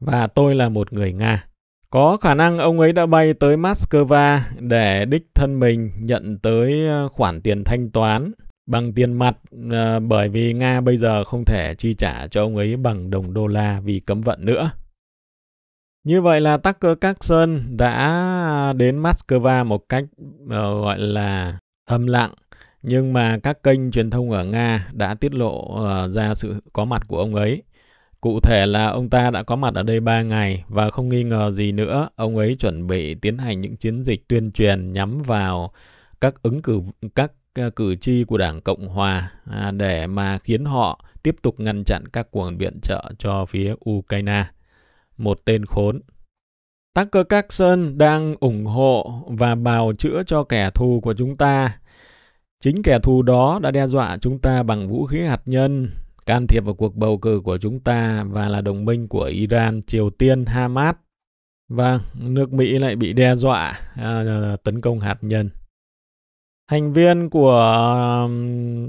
Và tôi là một người Nga. Có khả năng ông ấy đã bay tới Moscow để đích thân mình nhận tới ờ, khoản tiền thanh toán bằng tiền mặt ờ, bởi vì Nga bây giờ không thể chi trả cho ông ấy bằng đồng đô la vì cấm vận nữa. Như vậy là Tucker Carlson đã đến Moscow một cách uh, gọi là thầm lặng nhưng mà các kênh truyền thông ở Nga đã tiết lộ uh, ra sự có mặt của ông ấy. Cụ thể là ông ta đã có mặt ở đây 3 ngày và không nghi ngờ gì nữa, ông ấy chuẩn bị tiến hành những chiến dịch tuyên truyền nhắm vào các ứng cử các ờ, cử tri của Đảng Cộng hòa à, để mà khiến họ tiếp tục ngăn chặn các cuộc viện trợ cho phía Ukraine. Một tên khốn. Tucker Carlson đang ủng hộ và bào chữa cho kẻ thù của chúng ta Chính kẻ thù đó đã đe dọa chúng ta bằng vũ khí hạt nhân, can thiệp vào cuộc bầu cử của chúng ta và là đồng minh của Iran, Triều Tiên, Hamas. Và nước Mỹ lại bị đe dọa à, à, à, tấn công hạt nhân. Thành viên của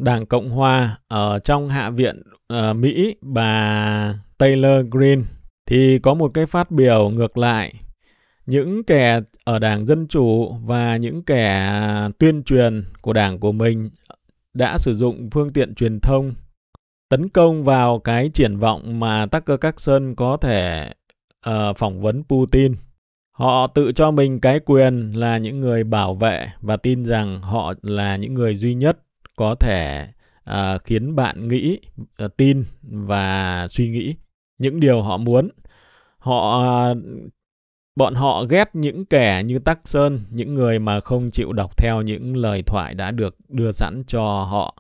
Đảng Cộng Hòa ở trong Hạ viện uh, Mỹ, bà Taylor Green thì có một cái phát biểu ngược lại những kẻ ở Đảng Dân Chủ và những kẻ tuyên truyền của đảng của mình đã sử dụng phương tiện truyền thông tấn công vào cái triển vọng mà Tucker Carlson có thể uh, phỏng vấn Putin. Họ tự cho mình cái quyền là những người bảo vệ và tin rằng họ là những người duy nhất có thể uh, khiến bạn nghĩ, uh, tin và suy nghĩ những điều họ muốn. Họ uh, Bọn họ ghét những kẻ như Tắc Sơn, những người mà không chịu đọc theo những lời thoại đã được đưa sẵn cho họ.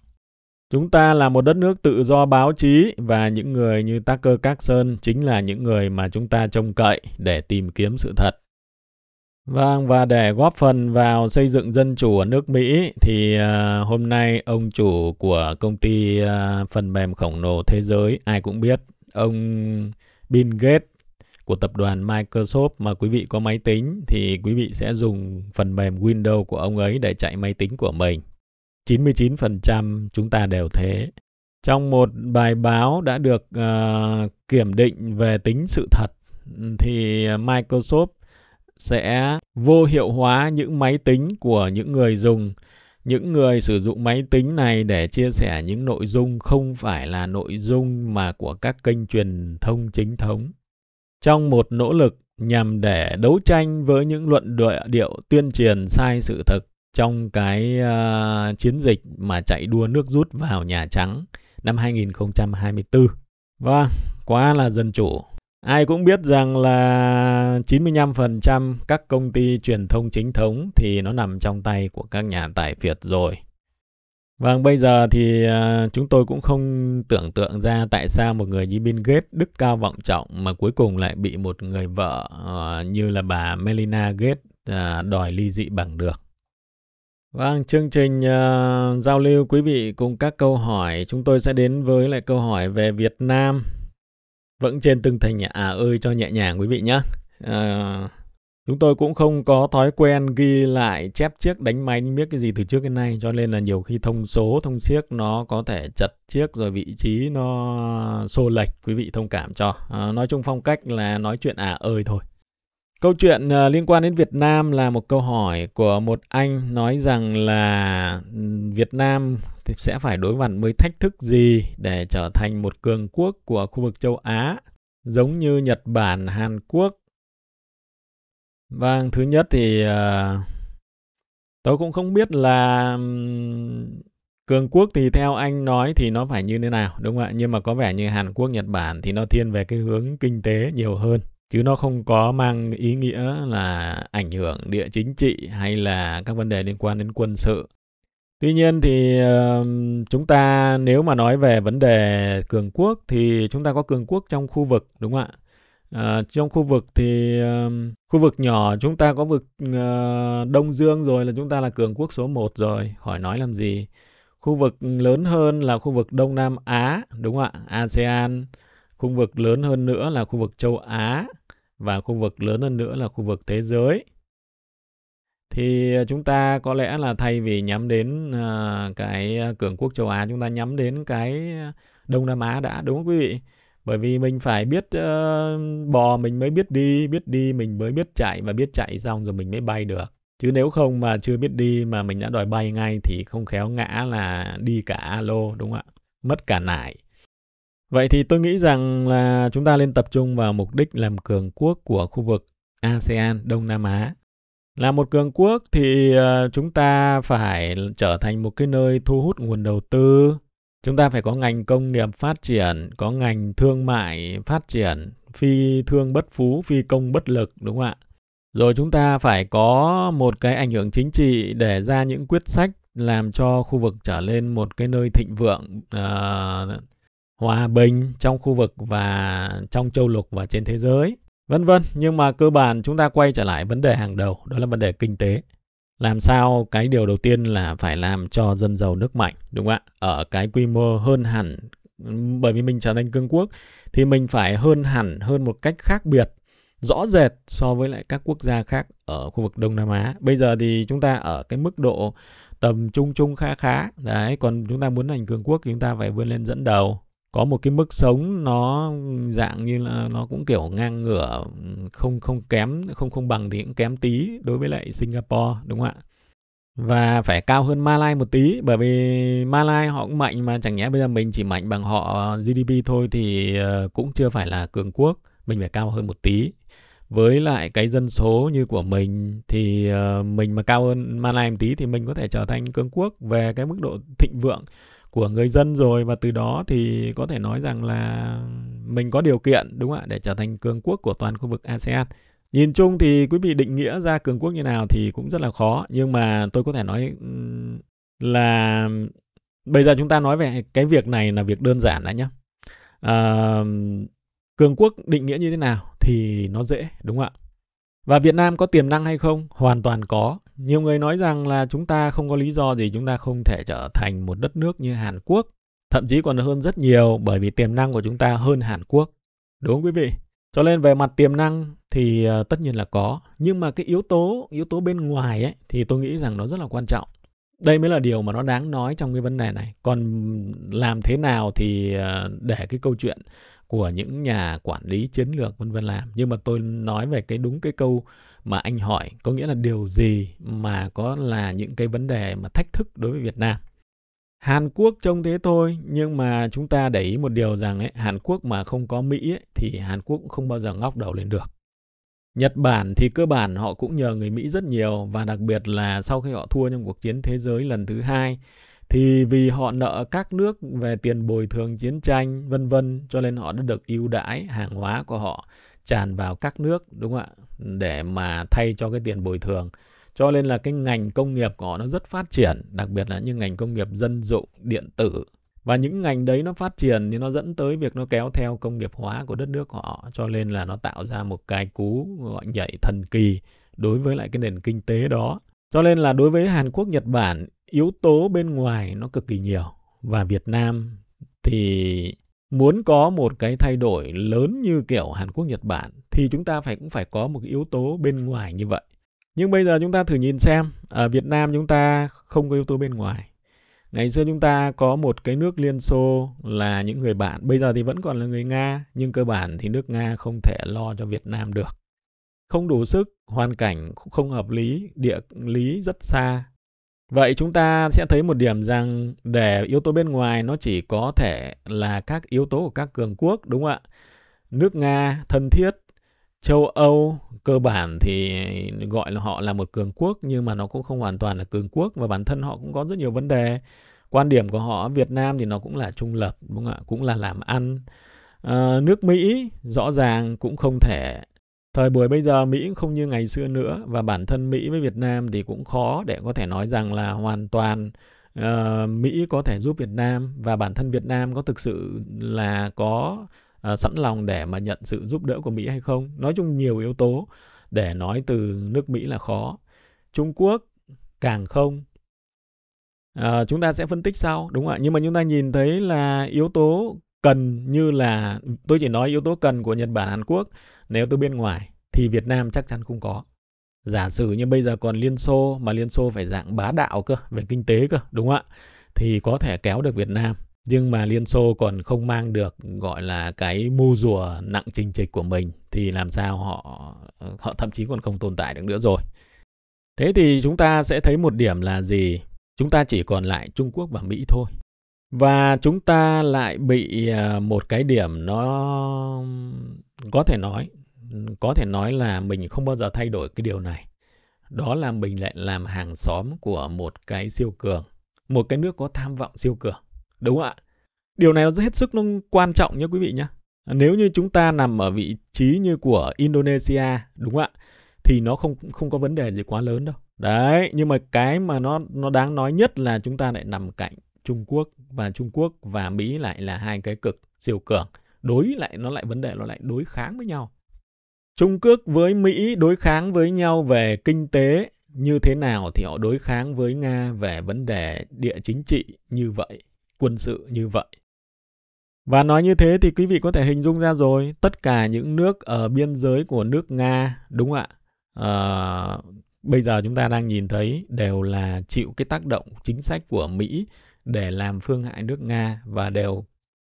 Chúng ta là một đất nước tự do báo chí và những người như Tucker Carlson chính là những người mà chúng ta trông cậy để tìm kiếm sự thật. Vâng, và để góp phần vào xây dựng dân chủ ở nước Mỹ thì uh, hôm nay ông chủ của công ty uh, phần mềm khổng lồ thế giới, ai cũng biết, ông Bill Gates của tập đoàn Microsoft mà quý vị có máy tính thì quý vị sẽ dùng phần mềm Windows của ông ấy để chạy máy tính của mình. 99% chúng ta đều thế. Trong một bài báo đã được uh, kiểm định về tính sự thật thì Microsoft sẽ vô hiệu hóa những máy tính của những người dùng những người sử dụng máy tính này để chia sẻ những nội dung không phải là nội dung mà của các kênh truyền thông chính thống trong một nỗ lực nhằm để đấu tranh với những luận điệu tuyên truyền sai sự thật trong cái uh, chiến dịch mà chạy đua nước rút vào Nhà Trắng năm 2024. Vâng, quá là dân chủ. Ai cũng biết rằng là 95% các công ty truyền thông chính thống thì nó nằm trong tay của các nhà tài phiệt rồi. Vâng, bây giờ thì ờ, chúng tôi cũng không tưởng tượng ra tại sao một người như Bill Gates đức cao vọng trọng mà cuối cùng lại bị một người vợ ờ, như là bà Melina Gates đòi ly dị bằng được. Vâng, chương trình uh, giao lưu quý vị cùng các câu hỏi, chúng tôi sẽ đến với lại câu hỏi về Việt Nam. Vẫn trên từng thành à ơi cho nhẹ nhàng quý vị nhé. Uh, ờ, Chúng tôi cũng không có thói quen ghi lại chép chiếc đánh máy biết cái gì từ trước đến nay cho nên là nhiều khi thông số, thông siếc nó có thể chật chiếc rồi vị trí nó xô lệch quý vị thông cảm cho. À, nói chung phong cách là nói chuyện à ơi thôi. Câu chuyện ờ, liên quan đến Việt Nam là một câu hỏi của một anh nói rằng là ừ, Việt Nam thì sẽ phải đối mặt với thách thức gì để trở thành một cường quốc của khu vực châu Á giống như Nhật Bản, Hàn Quốc. Vâng, thứ nhất thì ờ, uh, tôi cũng không biết là cường quốc thì theo anh nói thì nó phải như thế nào đúng không ạ? Nhưng mà có vẻ như Hàn Quốc, Nhật Bản thì nó thiên về cái hướng kinh tế nhiều hơn chứ nó không có mang ý nghĩa là ảnh hưởng địa chính trị hay là các vấn đề liên quan đến quân sự Tuy nhiên thì chúng ta nếu mà nói về vấn đề cường quốc thì chúng ta có cường quốc trong khu vực đúng không ạ? À, trong khu vực thì uh, khu vực nhỏ chúng ta có vực uh, Đông Dương rồi là chúng ta là cường quốc số 1 rồi, khỏi nói làm gì. Khu vực lớn hơn là khu vực Đông Nam Á, đúng không ạ? ASEAN. Khu vực lớn hơn nữa là khu vực châu Á và khu vực lớn hơn nữa là khu vực thế giới thì à, chúng ta có lẽ là thay vì nhắm đến à, cái à, cường quốc châu Á chúng ta nhắm đến cái Đông Nam Á đã đúng không quý vị? Bởi vì mình phải biết uh, bò mình mới biết đi, biết đi mình mới biết chạy và biết chạy xong rồi mình mới bay được. Chứ nếu không mà chưa biết đi mà mình đã đòi bay ngay thì không khéo ngã là đi cả alo đúng không ạ? Mất cả nải. Vậy thì tôi nghĩ rằng là chúng ta nên tập trung vào mục đích làm cường quốc của khu vực ASEAN Đông Nam Á. Là một cường quốc thì ờ, chúng ta phải trở thành một cái nơi thu hút nguồn đầu tư. Chúng ta phải có ngành công nghiệp phát triển có ngành thương mại phát triển phi thương bất phú phi công bất lực đúng không ạ? Rồi chúng ta phải có một cái ảnh hưởng chính trị để ra những quyết sách làm cho khu vực trở lên một cái nơi thịnh vượng uh, hòa bình trong khu vực và trong châu lục và trên thế giới vân vân nhưng mà cơ bản chúng ta quay trở lại vấn đề hàng đầu đó là vấn đề kinh tế làm sao cái điều đầu tiên là phải làm cho dân giàu nước mạnh đúng không ạ ở cái quy mô hơn hẳn bởi vì mình trở thành cường quốc thì mình phải hơn hẳn hơn một cách khác biệt rõ rệt so với lại các quốc gia khác ở khu vực Đông Nam Á. Bây giờ thì chúng ta ở cái mức độ tầm trung trung khá khá. Đấy, còn chúng ta muốn thành cường quốc thì chúng ta phải vươn lên dẫn đầu có một cái mức sống nó dạng như là nó cũng kiểu ngang ngửa, không không kém, không không bằng thì cũng kém tí đối với lại Singapore, đúng không ạ? Và phải cao hơn Malai một tí, bởi vì Malai họ cũng mạnh mà, chẳng nhẽ bây giờ mình chỉ mạnh bằng họ GDP thôi thì ờ, cũng chưa phải là cường quốc, mình phải cao hơn một tí. Với lại cái dân số như của mình thì ờ, mình mà cao hơn Malai một tí thì mình có thể trở thành cường quốc về cái mức độ thịnh vượng của người dân rồi và từ đó thì có thể nói rằng là mình có điều kiện đúng không ạ để trở thành cường quốc của toàn khu vực ASEAN. Nhìn chung thì quý vị định nghĩa ra cường quốc như nào thì cũng rất là khó nhưng mà tôi có thể nói là bây giờ chúng ta nói về cái việc này là việc đơn giản đã nhé. À, cường quốc định nghĩa như thế nào thì nó dễ đúng không ạ? Và Việt Nam có tiềm năng hay không? Hoàn toàn có. Nhiều người nói rằng là chúng ta không có lý do gì chúng ta không thể trở thành một đất nước như Hàn Quốc. Thậm chí còn hơn rất nhiều bởi vì tiềm năng của chúng ta hơn Hàn Quốc. Đúng không quý vị? Cho nên về mặt tiềm năng thì ờ, tất nhiên là có. Nhưng mà cái yếu tố, yếu tố bên ngoài ấy thì tôi nghĩ rằng nó rất là quan trọng. Đây mới là điều mà nó đáng nói trong cái vấn đề này. Còn làm thế nào thì ờ, để cái câu chuyện của những nhà quản lý chiến lược vân vân làm. Nhưng mà tôi nói về cái đúng cái câu mà anh hỏi có nghĩa là điều gì mà có là những cái vấn đề mà thách thức đối với Việt Nam? Hàn Quốc trông thế thôi nhưng mà chúng ta để ý một điều rằng ấy, Hàn Quốc mà không có Mỹ ấy, thì Hàn Quốc cũng không bao giờ ngóc đầu lên được. Nhật Bản thì cơ bản họ cũng nhờ người Mỹ rất nhiều và đặc biệt là sau khi họ thua trong cuộc chiến thế giới lần thứ hai thì vì họ nợ các nước về tiền bồi thường chiến tranh, vân vân, cho nên họ đã được ưu đãi hàng hóa của họ tràn vào các nước, đúng không ạ? Để mà thay cho cái tiền bồi thường. Cho nên là cái ngành công nghiệp của họ nó rất phát triển, đặc biệt là những ngành công nghiệp dân dụng, điện tử. Và những ngành đấy nó phát triển thì nó dẫn tới việc nó kéo theo công nghiệp hóa của đất nước họ, cho nên là nó tạo ra một cái cú, gọi nhảy thần kỳ đối với lại cái nền kinh tế đó. Cho nên là đối với Hàn Quốc, Nhật Bản yếu tố bên ngoài nó cực kỳ nhiều và Việt Nam thì muốn có một cái thay đổi lớn như kiểu Hàn Quốc Nhật Bản thì chúng ta phải cũng phải có một cái yếu tố bên ngoài như vậy. Nhưng bây giờ chúng ta thử nhìn xem, ở Việt Nam chúng ta không có yếu tố bên ngoài. Ngày xưa chúng ta có một cái nước Liên Xô là những người bạn, bây giờ thì vẫn còn là người Nga, nhưng cơ bản thì nước Nga không thể lo cho Việt Nam được. Không đủ sức, hoàn cảnh không hợp lý, địa lý rất xa, Vậy chúng ta sẽ thấy một điểm rằng để yếu tố bên ngoài nó chỉ có thể là các yếu tố của các cường quốc đúng không ạ? nước Nga thân thiết, châu Âu cơ bản thì gọi là họ là một cường quốc nhưng mà nó cũng không hoàn toàn là cường quốc và bản thân họ cũng có rất nhiều vấn đề. Quan điểm của họ Việt Nam thì nó cũng là trung lập, đúng không ạ? Cũng là làm ăn. À, nước Mỹ rõ ràng cũng không thể thời buổi bây giờ Mỹ không như ngày xưa nữa và bản thân Mỹ với Việt Nam thì cũng khó để có thể nói rằng là hoàn toàn uh, Mỹ có thể giúp Việt Nam và bản thân Việt Nam có thực sự là có uh, sẵn lòng để mà nhận sự giúp đỡ của Mỹ hay không. Nói chung nhiều yếu tố để nói từ nước Mỹ là khó. Trung Quốc càng không. Uh, chúng ta sẽ phân tích sau, đúng không ạ? Nhưng mà chúng ta nhìn thấy là yếu tố cần như là tôi chỉ nói yếu tố cần của Nhật Bản Hàn Quốc nếu từ bên ngoài thì Việt Nam chắc chắn không có giả sử như bây giờ còn Liên Xô mà Liên Xô phải dạng bá đạo cơ, về kinh tế cơ, đúng không ạ thì có thể kéo được Việt Nam nhưng mà Liên Xô còn không mang được, gọi là, cái mưu rùa nặng trình trịch của mình, thì làm sao họ họ thậm chí còn không tồn tại được nữa rồi. Thế thì chúng ta sẽ thấy một điểm là gì? Chúng ta chỉ còn lại Trung Quốc và Mỹ thôi. Và chúng ta lại bị à, một cái điểm nó có thể nói có thể nói là mình không bao giờ thay đổi cái điều này. Đó là mình lại làm hàng xóm của một cái siêu cường, một cái nước có tham vọng siêu cường. Đúng không ạ? Điều này nó rất hết sức nó quan trọng nhé quý vị nhé. Nếu như chúng ta nằm ở vị trí như của Indonesia, đúng không ạ? Thì nó không không có vấn đề gì quá lớn đâu. Đấy, nhưng mà cái mà nó nó đáng nói nhất là chúng ta lại nằm cạnh Trung Quốc và Trung Quốc và Mỹ lại là hai cái cực siêu cường. Đối lại nó lại vấn đề nó lại đối kháng với nhau. Trung Quốc với Mỹ đối kháng với nhau về kinh tế như thế nào thì họ đối kháng với Nga về vấn đề địa chính trị như vậy, quân sự như vậy. Và nói như thế thì quý vị có thể hình dung ra rồi, tất cả những nước ở biên giới của nước Nga, đúng không ạ? À, bây giờ chúng ta đang nhìn thấy đều là chịu cái tác động chính sách của Mỹ để làm phương hại nước Nga và đều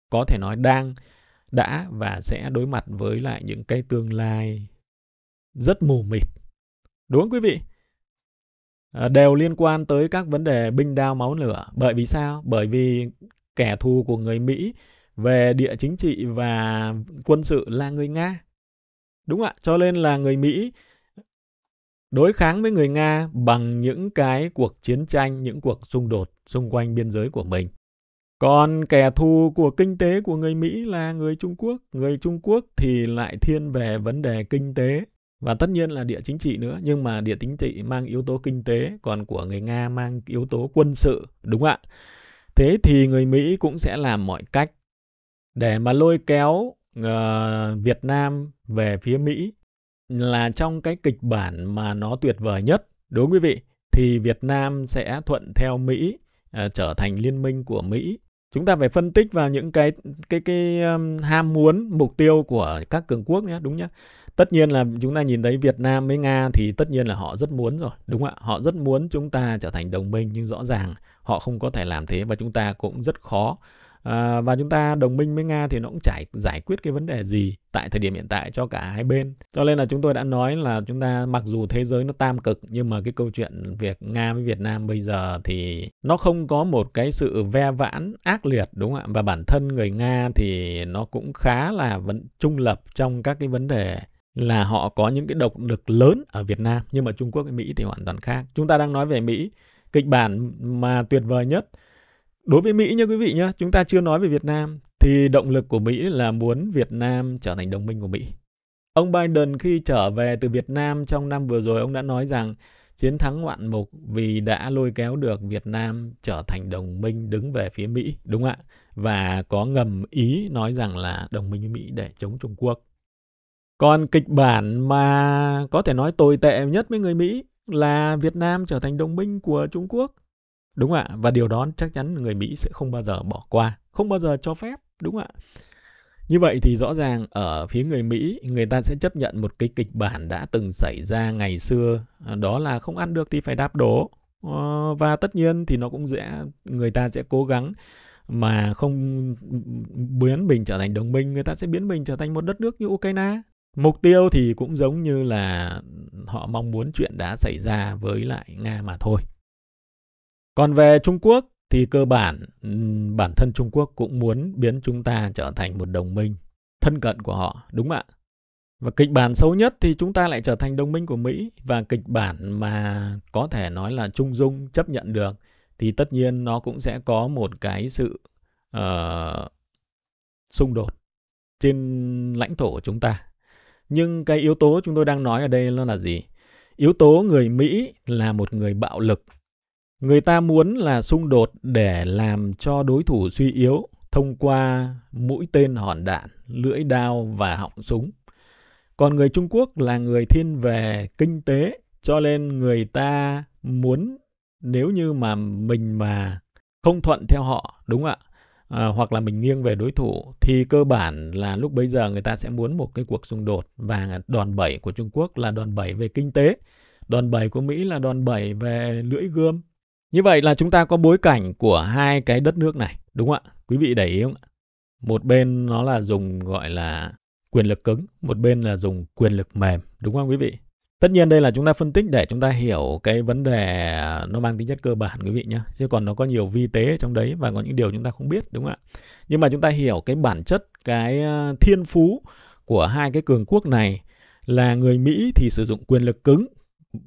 có thể nói đang đã và sẽ đối mặt với lại những cái tương lai rất mù mịt. Đúng không quý vị? À, đều liên quan tới các vấn đề binh đao máu lửa. Bởi vì sao? Bởi vì kẻ thù của người Mỹ về địa chính trị và quân sự là người Nga. Đúng ạ. Cho nên là người Mỹ đối kháng với người Nga bằng những cái cuộc chiến tranh, những cuộc xung đột xung quanh biên giới của mình. Còn kẻ thù của kinh tế của người Mỹ là người Trung Quốc. Người Trung Quốc thì lại thiên về vấn đề kinh tế và tất nhiên là địa chính trị nữa. Nhưng mà địa chính trị mang yếu tố kinh tế, còn của người Nga mang yếu tố quân sự. Đúng không ạ? Thế thì người Mỹ cũng sẽ làm mọi cách để mà lôi kéo uh, Việt Nam về phía Mỹ là trong cái kịch bản mà nó tuyệt vời nhất. Đúng quý vị? Thì Việt Nam sẽ thuận theo Mỹ uh, trở thành liên minh của Mỹ chúng ta phải phân tích vào những cái cái cái um, ham muốn mục tiêu của các cường quốc nhé đúng nhé. Tất nhiên là chúng ta nhìn thấy Việt Nam với Nga thì tất nhiên là họ rất muốn rồi đúng không ạ? Họ rất muốn chúng ta trở thành đồng minh nhưng rõ ràng họ không có thể làm thế và chúng ta cũng rất khó à, và chúng ta đồng minh với Nga thì nó cũng chảy giải quyết cái vấn đề gì tại thời điểm hiện tại cho cả hai bên cho nên là chúng tôi đã nói là chúng ta mặc dù thế giới nó tam cực nhưng mà cái câu chuyện việc Nga với Việt Nam bây giờ thì nó không có một cái sự ve vãn ác liệt đúng không ạ và bản thân người Nga thì nó cũng khá là vẫn trung lập trong các cái vấn đề là họ có những cái độc lực lớn ở Việt Nam nhưng mà Trung Quốc với Mỹ thì hoàn toàn khác. Chúng ta đang nói về Mỹ, kịch bản mà tuyệt vời nhất Đối với Mỹ nha quý vị nhé, chúng ta chưa nói về Việt Nam, thì động lực của Mỹ là muốn Việt Nam trở thành đồng minh của Mỹ. Ông Biden khi trở về từ Việt Nam trong năm vừa rồi, ông đã nói rằng chiến thắng ngoạn mục vì đã lôi kéo được Việt Nam trở thành đồng minh đứng về phía Mỹ, đúng không ạ? Và có ngầm ý nói rằng là đồng minh với Mỹ để chống Trung Quốc. Còn kịch bản mà có thể nói tồi tệ nhất với người Mỹ là Việt Nam trở thành đồng minh của Trung Quốc. Đúng ạ, và điều đó chắc chắn người Mỹ sẽ không bao giờ bỏ qua, không bao giờ cho phép, đúng ạ. Như vậy thì rõ ràng ở phía người Mỹ, người ta sẽ chấp nhận một cái kịch bản đã từng xảy ra ngày xưa, à, đó là không ăn được thì phải đáp đổ. Ờ, và tất nhiên thì nó cũng sẽ, người ta sẽ cố gắng mà không biến mình trở thành đồng minh, người ta sẽ biến mình trở thành một đất nước như Ukraine. Mục tiêu thì cũng giống như là họ mong muốn chuyện đã xảy ra với lại Nga mà thôi. Còn về Trung Quốc thì cơ bản bản thân Trung Quốc cũng muốn biến chúng ta trở thành một đồng minh. thân cận của họ, đúng không ạ? Và kịch bản xấu nhất thì chúng ta lại trở thành đồng minh của Mỹ và kịch bản mà có thể nói là trung dung chấp nhận được thì tất nhiên nó cũng sẽ có một cái sự uh, xung đột trên lãnh thổ của chúng ta. Nhưng cái yếu tố chúng tôi đang nói ở đây nó là gì? Yếu tố người Mỹ là một người bạo lực. Người ta muốn là xung đột để làm cho đối thủ suy yếu thông qua mũi tên hòn đạn, lưỡi đao và họng súng. Còn người Trung Quốc là người thiên về kinh tế, cho nên người ta muốn nếu như mà mình mà không thuận theo họ, đúng không ạ? À, hoặc là mình nghiêng về đối thủ thì cơ bản là lúc bấy giờ người ta sẽ muốn một cái cuộc xung đột và đòn bẩy của Trung Quốc là đòn bẩy về kinh tế, đòn bẩy của Mỹ là đòn bẩy về lưỡi gươm. Như vậy là chúng ta có bối cảnh của hai cái đất nước này, đúng không ạ? Quý vị để ý không ạ? Một bên nó là dùng gọi là quyền lực cứng, một bên là dùng quyền lực mềm, đúng không quý vị? Tất nhiên đây là chúng ta phân tích để chúng ta hiểu cái vấn đề à, nó mang tính chất cơ bản quý vị nhé. Chứ còn nó có nhiều vi tế trong đấy và có những điều chúng ta không biết đúng không ạ? Nhưng mà chúng ta hiểu cái bản chất, cái à, thiên phú của hai cái cường quốc này là người Mỹ thì sử dụng quyền lực cứng,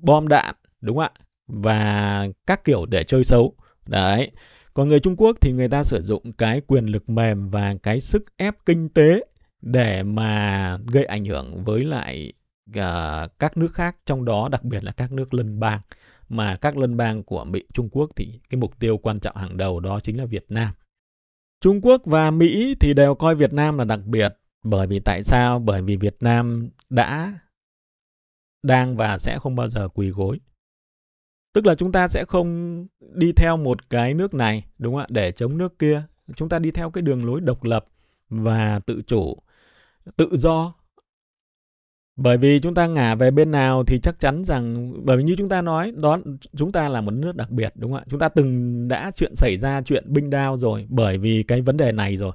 bom đạn đúng không ạ? Và các kiểu để chơi xấu. Đấy. Còn người Trung Quốc thì người ta sử dụng cái quyền lực mềm và cái sức ép kinh tế để mà gây ảnh hưởng với lại uh, các nước khác trong đó đặc biệt là các nước lân bang mà các lân bang của Mỹ Trung Quốc thì cái mục tiêu quan trọng hàng đầu đó chính là Việt Nam. Trung Quốc và Mỹ thì đều coi Việt Nam là đặc biệt bởi vì tại sao? Bởi vì Việt Nam đã đang và sẽ không bao giờ quỳ gối. Tức là chúng ta sẽ không đi theo một cái nước này đúng không ạ để chống nước kia. Chúng ta đi theo cái đường lối độc lập và tự chủ, tự do bởi vì chúng ta ngả về bên nào thì chắc chắn rằng bởi vì như chúng ta nói đó chúng ta là một nước đặc biệt đúng không ạ? Chúng ta từng đã chuyện xảy ra chuyện binh đao rồi bởi vì cái vấn đề này rồi.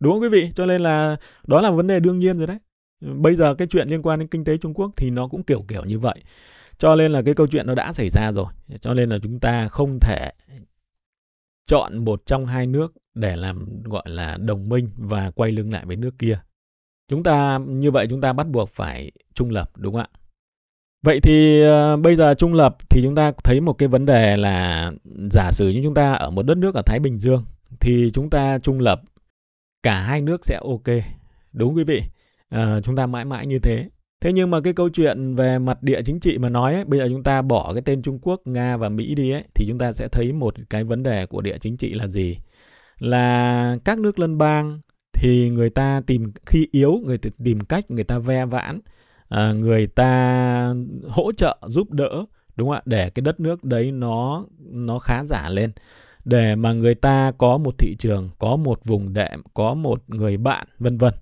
Đúng không quý vị? Cho nên là đó là vấn đề đương nhiên rồi đấy. Bây giờ cái chuyện liên quan đến kinh tế Trung Quốc thì nó cũng kiểu kiểu như vậy. Cho nên là cái câu chuyện nó đã xảy ra rồi. Cho nên là chúng ta không thể chọn một trong hai nước để làm gọi là đồng minh và quay lưng lại với nước kia. Chúng ta như vậy chúng ta bắt buộc phải trung lập đúng không ạ? Vậy thì uh, bây giờ trung lập thì chúng ta thấy một cái vấn đề là giả sử như chúng ta ở một đất nước ở Thái Bình Dương thì chúng ta trung lập cả hai nước sẽ ok. Đúng quý vị. Uh, chúng ta mãi mãi như thế. Thế nhưng mà cái câu chuyện về mặt địa chính trị mà nói ấy, bây giờ chúng ta bỏ cái tên Trung Quốc, Nga và Mỹ đi ấy thì chúng ta sẽ thấy một cái vấn đề của địa chính trị là gì? Là các nước lân bang thì người ta tìm khi yếu người ta tìm cách người ta ve vãn à, người ta hỗ trợ giúp đỡ đúng không ạ? Để cái đất nước đấy nó nó khá giả lên. Để mà người ta có một thị trường có một vùng đệm có một người bạn vân vân.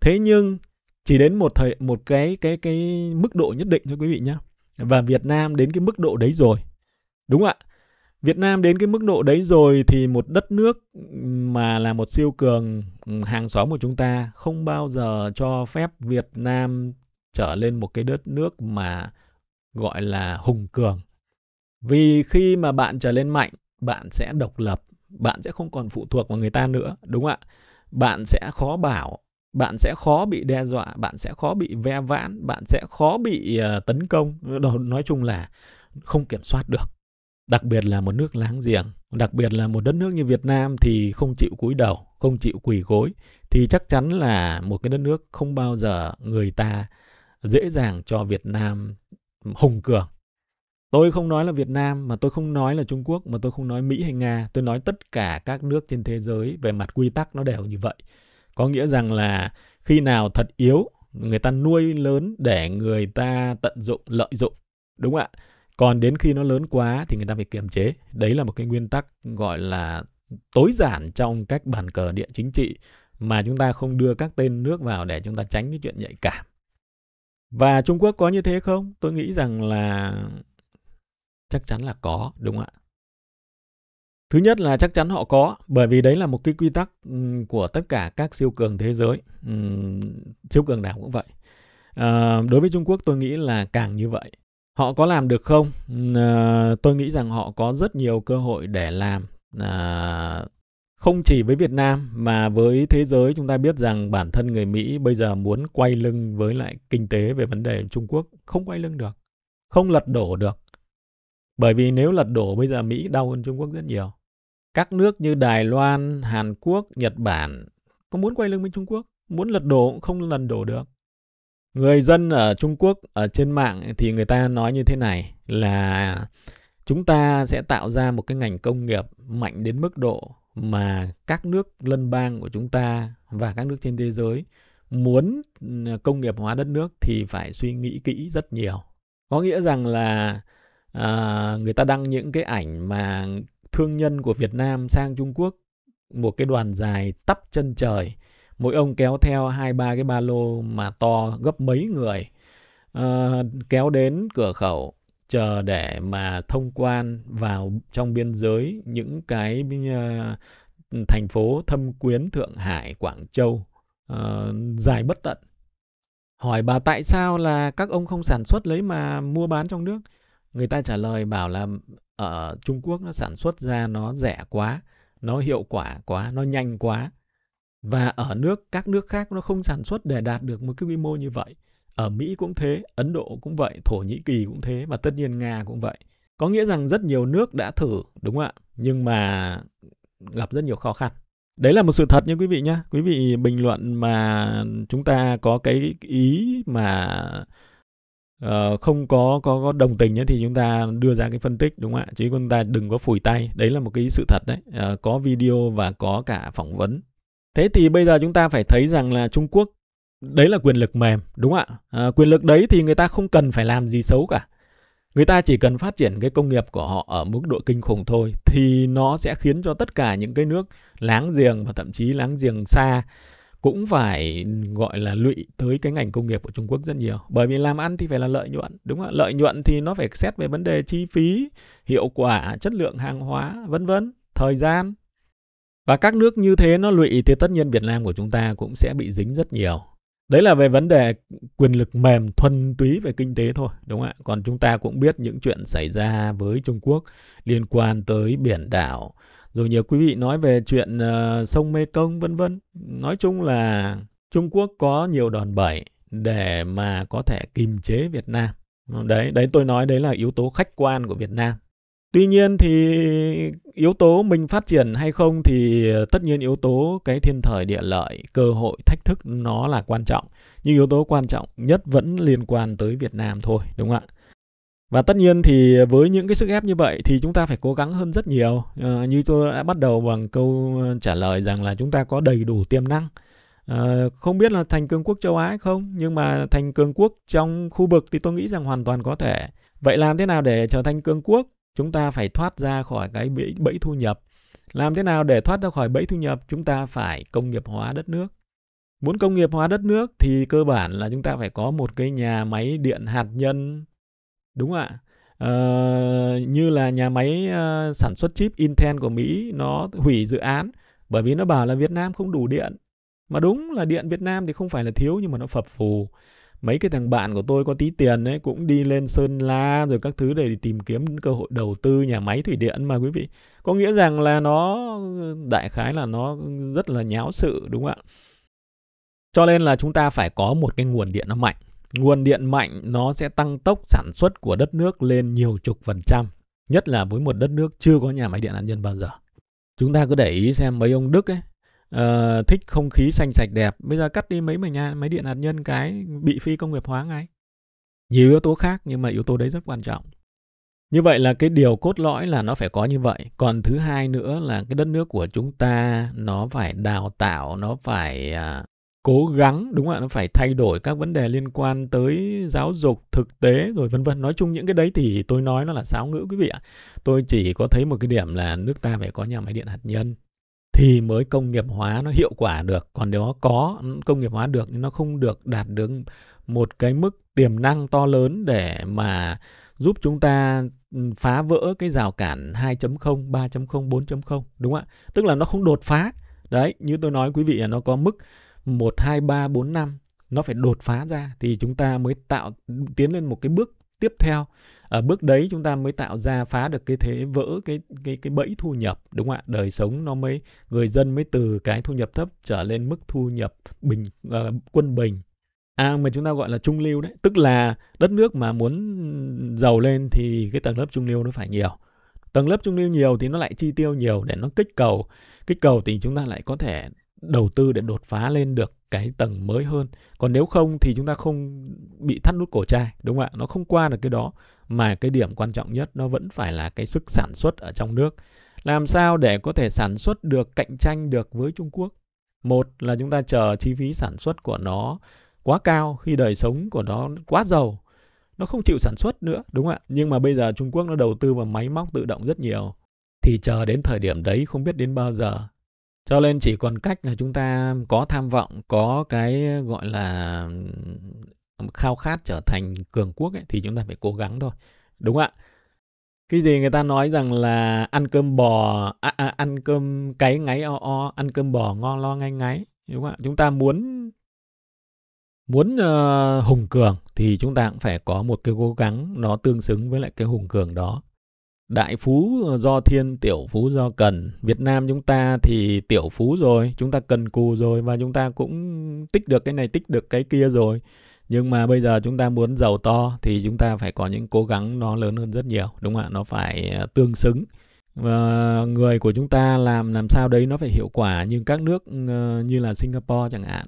Thế nhưng chỉ đến một thời một cái cái cái mức độ nhất định cho quý vị nhé và Việt Nam đến cái mức độ đấy rồi đúng ạ Việt Nam đến cái mức độ đấy rồi thì một đất nước mà là một siêu cường hàng xóm của chúng ta không bao giờ cho phép Việt Nam trở lên một cái đất nước mà gọi là hùng cường. Vì khi mà bạn trở lên mạnh, bạn sẽ độc lập, bạn sẽ không còn phụ thuộc vào người ta nữa, đúng không ạ? Bạn sẽ khó bảo, bạn sẽ khó bị đe dọa, bạn sẽ khó bị ve vãn, bạn sẽ khó bị uh, tấn công, nói chung là không kiểm soát được đặc biệt là một nước láng giềng, đặc biệt là một đất nước như Việt Nam thì không chịu cúi đầu, không chịu quỳ gối thì chắc chắn là một cái đất nước không bao giờ người ta dễ dàng cho Việt Nam hùng cường. Tôi không nói là Việt Nam mà tôi không nói là Trung Quốc mà tôi không nói Mỹ hay Nga, tôi nói tất cả các nước trên thế giới về mặt quy tắc nó đều như vậy. Có nghĩa rằng là khi nào thật yếu, người ta nuôi lớn để người ta tận dụng, lợi dụng. Đúng không ạ? còn đến khi nó lớn quá thì người ta phải kiềm chế đấy là một cái nguyên tắc gọi là tối giản trong các bàn cờ địa chính trị mà chúng ta không đưa các tên nước vào để chúng ta tránh cái chuyện nhạy cảm và Trung Quốc có như thế không? Tôi nghĩ rằng là chắc chắn là có, đúng không ạ? Thứ nhất là chắc chắn họ có, bởi vì đấy là một cái quy tắc của tất cả các siêu cường thế giới. siêu cường nào cũng vậy. À, đối với Trung Quốc tôi nghĩ là càng như vậy. Họ có làm được không? À, tôi nghĩ rằng họ có rất nhiều cơ hội để làm. À, không chỉ với Việt Nam mà với thế giới chúng ta biết rằng bản thân người Mỹ bây giờ muốn quay lưng với lại kinh tế về vấn đề Trung Quốc không quay lưng được, không lật đổ được. Bởi vì nếu lật đổ bây giờ Mỹ đau hơn Trung Quốc rất nhiều. Các nước như Đài Loan, Hàn Quốc, Nhật Bản có muốn quay lưng với Trung Quốc, muốn lật đổ cũng không lật đổ được. Người dân ở Trung Quốc ở trên mạng thì người ta nói như thế này là chúng ta sẽ tạo ra một cái ngành công nghiệp mạnh đến mức độ mà các nước lân bang của chúng ta và các nước trên thế giới muốn ừ, công nghiệp hóa đất nước thì phải suy nghĩ kỹ rất nhiều. Có nghĩa rằng là à, người ta đăng những cái ảnh mà thương nhân của Việt Nam sang Trung Quốc một cái đoàn dài tắp chân trời mỗi ông kéo theo hai ba cái ba lô mà to gấp mấy người à, kéo đến cửa khẩu chờ để mà thông quan vào trong biên giới những cái uh, thành phố thâm quyến Thượng Hải, Quảng Châu uh, dài bất tận. Hỏi bà tại sao là các ông không sản xuất lấy mà mua bán trong nước? Người ta trả lời bảo là ở Trung Quốc nó sản xuất ra nó rẻ quá, nó hiệu quả quá, nó nhanh quá. Và ở nước các nước khác nó không sản xuất để đạt được một cái quy mô như vậy. Ở Mỹ cũng thế, Ấn Độ cũng vậy, Thổ Nhĩ Kỳ cũng thế và tất nhiên Nga cũng vậy. Có nghĩa rằng rất nhiều nước đã thử, đúng không ạ? Nhưng mà gặp rất nhiều khó khăn. Đấy là một sự thật nha quý vị nhé. Quý vị bình luận mà chúng ta có cái ý mà uh, không có, có có đồng tình ấy, thì chúng ta đưa ra cái phân tích đúng không ạ? Chứ chúng ta đừng có phủi tay. Đấy là một cái sự thật đấy. Uh, có video và có cả phỏng vấn. Thế thì bây giờ chúng ta phải thấy rằng là Trung Quốc đấy là quyền lực mềm đúng không ạ uh, quyền lực đấy thì người ta không cần phải làm gì xấu cả người ta chỉ cần phát triển cái công nghiệp của họ ở mức độ kinh khủng thôi thì nó sẽ khiến cho tất cả những cái nước láng giềng và thậm chí láng giềng xa cũng phải gọi là lụy tới cái ngành công nghiệp của Trung Quốc rất nhiều. Bởi vì làm ăn thì phải là lợi nhuận, đúng không ạ? Lợi nhuận thì nó phải xét về vấn đề chi phí, hiệu quả, chất lượng hàng hóa, vân vân, thời gian. Và các nước như thế nó lụy thì tất nhiên Việt Nam của chúng ta cũng sẽ bị dính rất nhiều. Đấy là về vấn đề quyền lực mềm thuần túy về kinh tế thôi, đúng không ạ? Còn chúng ta cũng biết những chuyện xảy ra với Trung Quốc liên quan tới biển đảo, rồi nhiều quý vị nói về chuyện uh, sông Mekong vân vân. Nói chung là Trung Quốc có nhiều đòn bẩy để mà có thể kìm chế Việt Nam. Đấy, đấy tôi nói đấy là yếu tố khách quan của Việt Nam. Tuy nhiên thì yếu tố mình phát triển hay không thì tất nhiên yếu tố cái thiên thời địa lợi, cơ hội, thách thức nó là quan trọng. Nhưng yếu tố quan trọng nhất vẫn liên quan tới Việt Nam thôi, đúng không ạ? Và tất nhiên thì với những cái sức ép như vậy thì chúng ta phải cố gắng hơn rất nhiều. À, như tôi đã bắt đầu bằng câu ờ, trả lời rằng là chúng ta có đầy đủ tiềm năng. À, không biết là thành cường quốc châu Á hay không, nhưng mà thành cường quốc trong khu vực thì tôi nghĩ rằng hoàn toàn có thể. Vậy làm thế nào để trở thành cường quốc? chúng ta phải thoát ra khỏi cái bẫy, bẫy thu nhập. Làm thế nào để thoát ra khỏi bẫy thu nhập? Chúng ta phải công nghiệp hóa đất nước. Muốn công nghiệp hóa đất nước thì cơ bản là chúng ta phải có một cái nhà máy điện hạt nhân. Đúng ạ? Ờ, như là nhà máy uh, sản xuất chip Intel của Mỹ nó hủy dự án bởi vì nó bảo là Việt Nam không đủ điện. Mà đúng là điện Việt Nam thì không phải là thiếu nhưng mà nó phập phù mấy cái thằng bạn của tôi có tí tiền ấy cũng đi lên Sơn La rồi các thứ để tìm kiếm cơ hội đầu tư nhà máy thủy điện mà quý vị có nghĩa rằng là nó đại khái là nó rất là nháo sự đúng không ạ cho nên là chúng ta phải có một cái nguồn điện nó mạnh nguồn điện mạnh nó sẽ tăng tốc sản xuất của đất nước lên nhiều chục phần trăm nhất là với một đất nước chưa có nhà máy điện hạt nhân bao giờ. Chúng ta cứ để ý xem mấy ông Đức ấy uh, thích không khí xanh sạch đẹp bây giờ cắt đi mấy máy nhà máy điện hạt nhân cái bị phi công nghiệp hóa ngay. Nhiều yếu tố khác nhưng mà yếu tố đấy rất quan trọng. Như vậy là cái điều cốt lõi là nó phải có như vậy. Còn thứ hai nữa là cái đất nước của chúng ta nó phải đào tạo nó phải uh, cố gắng đúng không ạ nó phải thay đổi các vấn đề liên quan tới giáo dục thực tế rồi vân vân nói chung những cái đấy thì tôi nói nó là sáo ngữ quý vị ạ tôi chỉ có thấy một cái điểm là nước ta phải có nhà máy điện hạt nhân thì mới công nghiệp hóa nó hiệu quả được còn nếu có công nghiệp hóa được nhưng nó không được đạt được một cái mức tiềm năng to lớn để mà giúp chúng ta ừ, phá vỡ cái rào cản 2.0, 3.0, 4.0 đúng không ạ? Tức là nó không đột phá. Đấy, như tôi nói quý vị là nó có mức 1 2 3 4 5 nó phải đột phá ra thì chúng ta mới tạo tiến lên một cái bước tiếp theo. Ở bước đấy chúng ta mới tạo ra phá được cái thế vỡ cái cái cái bẫy thu nhập đúng không ạ? Đời sống nó mới người dân mới từ cái thu nhập thấp trở lên mức thu nhập bình uh, quân bình. À mà chúng ta gọi là trung lưu đấy tức là đất nước mà muốn giàu lên thì cái tầng lớp trung lưu nó phải nhiều. Tầng lớp trung lưu nhiều thì nó lại chi tiêu nhiều để nó kích cầu. Kích cầu thì chúng ta lại có thể đầu tư để đột phá lên được cái tầng mới hơn. Còn nếu không thì chúng ta không bị thắt nút cổ chai, đúng không ạ? Nó không qua được cái đó mà cái điểm quan trọng nhất nó vẫn phải là cái sức sản xuất ở trong nước. Làm sao để có thể sản xuất được cạnh tranh được với Trung Quốc? Một là chúng ta chờ chi phí sản xuất của nó quá cao khi đời sống của nó quá giàu nó không chịu sản xuất nữa đúng không ạ? Nhưng mà bây giờ Trung Quốc nó đầu tư vào máy móc tự động rất nhiều thì chờ đến thời điểm đấy không biết đến bao giờ cho nên chỉ còn cách là chúng ta có tham vọng có cái gọi là khao khát trở thành cường quốc ấy, thì chúng ta phải cố gắng thôi. Đúng không ạ. Cái gì người ta nói rằng là ăn cơm bò à, à, ăn cơm cái ngáy o o ăn cơm bò ngon lo ngay ngáy đúng không ạ? Chúng ta muốn muốn uh, hùng cường thì chúng ta cũng phải có một cái cố gắng nó tương xứng với lại cái hùng cường đó đại phú ờ, do thiên, tiểu phú, do cần. Việt nam chúng ta thì tiểu phú rồi, chúng ta cần cù rồi và chúng ta cũng tích được cái này, tích được cái kia rồi. Nhưng mà bây giờ chúng ta muốn giàu to thì chúng ta phải có những cố gắng nó lớn hơn rất nhiều, đúng không ạ? Nó phải ờ, tương xứng. Và người của chúng ta làm làm sao đấy nó phải hiệu quả như các nước ờ, như là Singapore chẳng hạn.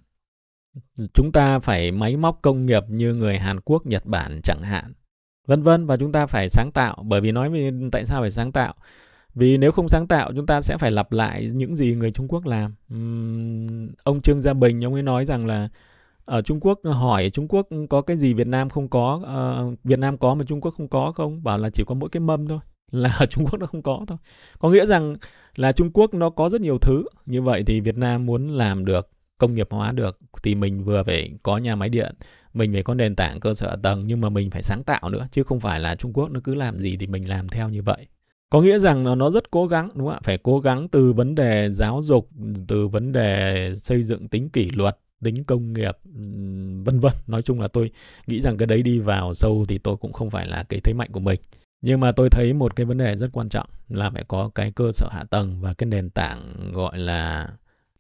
Chúng ta phải máy móc công nghiệp như người Hàn Quốc, Nhật Bản chẳng hạn vân vân và chúng ta phải sáng tạo. Bởi vì nói về tại sao phải sáng tạo? Vì nếu không sáng tạo chúng ta sẽ phải lặp lại những gì người Trung Quốc làm. Uhm, ông Trương Gia Bình ông ấy nói rằng là ở Trung Quốc hỏi Trung Quốc có cái gì Việt Nam không có uh, Việt Nam có mà Trung Quốc không có không? Bảo là chỉ có mỗi cái mâm thôi là ở Trung Quốc nó không có thôi. Có nghĩa rằng là Trung Quốc nó có rất nhiều thứ. Như vậy thì Việt Nam muốn làm được công nghiệp hóa được thì mình vừa phải có nhà máy điện mình phải có nền tảng cơ sở tầng nhưng mà mình phải sáng tạo nữa, chứ không phải là Trung Quốc nó cứ làm gì thì mình làm theo như vậy. Có nghĩa rằng nó rất cố gắng, đúng không ạ? Phải cố gắng từ vấn đề giáo dục, từ vấn đề xây dựng tính kỷ luật, tính công nghiệp vân vân. Nói chung là tôi nghĩ rằng cái đấy đi vào sâu thì tôi cũng không phải là cái thế mạnh của mình. Nhưng mà tôi thấy một cái vấn đề rất quan trọng là phải có cái cơ sở hạ tầng và cái nền tảng gọi là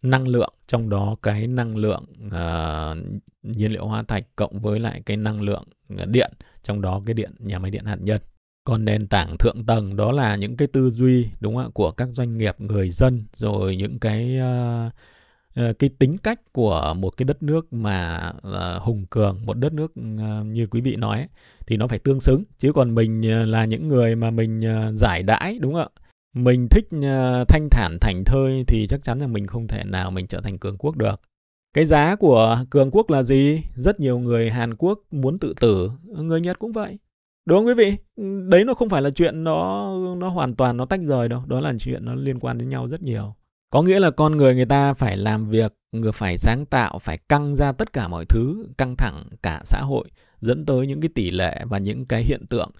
năng lượng trong đó cái năng lượng uh, nhiên liệu hóa thạch cộng với lại cái năng lượng ờ, điện trong đó cái điện nhà máy điện hạt nhân. Còn nền tảng thượng tầng đó là những cái tư duy đúng không ạ của các doanh nghiệp người dân rồi những cái uh, cái tính cách của một cái đất nước mà uh, hùng cường một đất nước uh, như quý vị nói thì nó phải tương xứng. Chứ còn mình uh, là những người mà mình uh, giải đãi đúng không ạ mình thích uh, thanh thản thành thơi thì chắc chắn là mình không thể nào mình trở thành cường quốc được. Cái giá của cường quốc là gì? Rất nhiều người hàn quốc muốn tự tử người nhật cũng vậy. Đúng không quý vị? Ừ, đấy nó không phải là chuyện nó nó hoàn toàn nó tách rời đâu đó là chuyện nó liên quan đến nhau rất nhiều. Có nghĩa là con người người ta phải làm việc người phải sáng tạo phải căng ra tất cả mọi thứ căng thẳng cả xã hội dẫn tới những cái tỷ lệ và những cái hiện tượng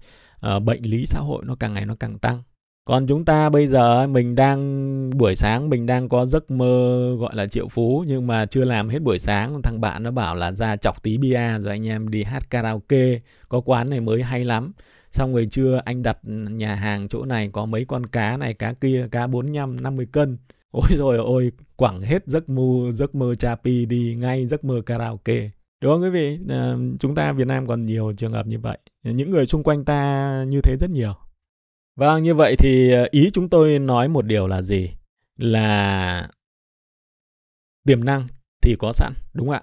uh, bệnh lý xã hội nó càng ngày nó càng tăng còn chúng ta bây giờ mình đang buổi sáng mình đang có giấc mơ gọi là triệu phú nhưng mà chưa làm hết buổi sáng. Thằng bạn nó bảo là ra chọc tí bia rồi anh em đi hát karaoke. Có quán này mới hay lắm. Xong rồi trưa anh đặt nhà hàng chỗ này có mấy con cá này cá kia cá 45 50 cân. Ôi rồi ôi quẳng hết giấc mơ giấc mơ cha pi đi ngay giấc mơ karaoke. Đúng không quý vị? À, chúng ta Việt Nam còn nhiều trường hợp như vậy. Những người xung quanh ta như thế rất nhiều. Vâng, như vậy thì ờ, ý chúng tôi nói một điều là gì? Là tiềm năng thì có sẵn, đúng không ạ?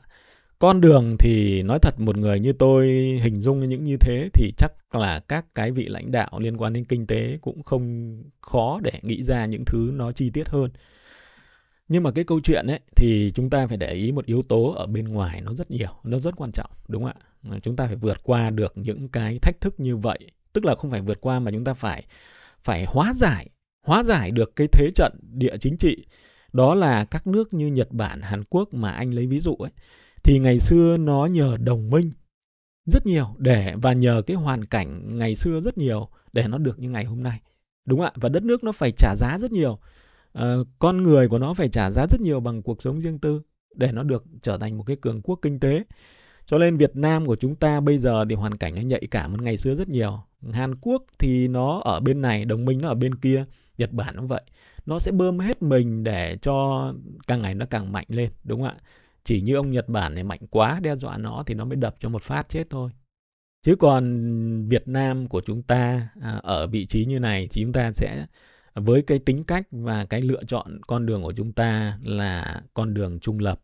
Con đường thì nói thật một người như tôi hình dung những như thế thì chắc là các cái vị lãnh đạo liên quan đến kinh tế cũng không khó để nghĩ ra những thứ nó chi tiết hơn. Nhưng mà cái câu chuyện ấy thì chúng ta phải để ý một yếu tố ở bên ngoài nó rất nhiều, nó rất quan trọng, đúng không ạ? Chúng ta phải vượt qua được những cái thách thức như vậy tức là không phải vượt qua mà chúng ta phải phải hóa giải hóa giải được cái thế trận địa chính trị. Đó là các nước như Nhật Bản, Hàn Quốc mà anh lấy ví dụ ấy. Thì ngày xưa nó nhờ đồng minh rất nhiều để và nhờ cái hoàn cảnh ngày xưa rất nhiều để nó được như ngày hôm nay. Đúng ạ? Và đất nước nó phải trả giá rất nhiều. À, con người của nó phải trả giá rất nhiều bằng cuộc sống riêng tư để nó được trở thành một cái cường quốc kinh tế. Cho nên Việt Nam của chúng ta bây giờ thì hoàn cảnh nó nhạy cảm hơn ngày xưa rất nhiều. Hàn Quốc thì nó ở bên này, đồng minh nó ở bên kia, Nhật Bản cũng vậy. Nó sẽ bơm hết mình để cho càng ngày nó càng mạnh lên, đúng không ạ? Chỉ như ông Nhật Bản này mạnh quá đe dọa nó thì nó mới đập cho một phát chết thôi. Chứ còn Việt Nam của chúng ta à, ở vị trí như này thì chúng ta sẽ với cái tính cách và cái lựa chọn con đường của chúng ta là con đường trung lập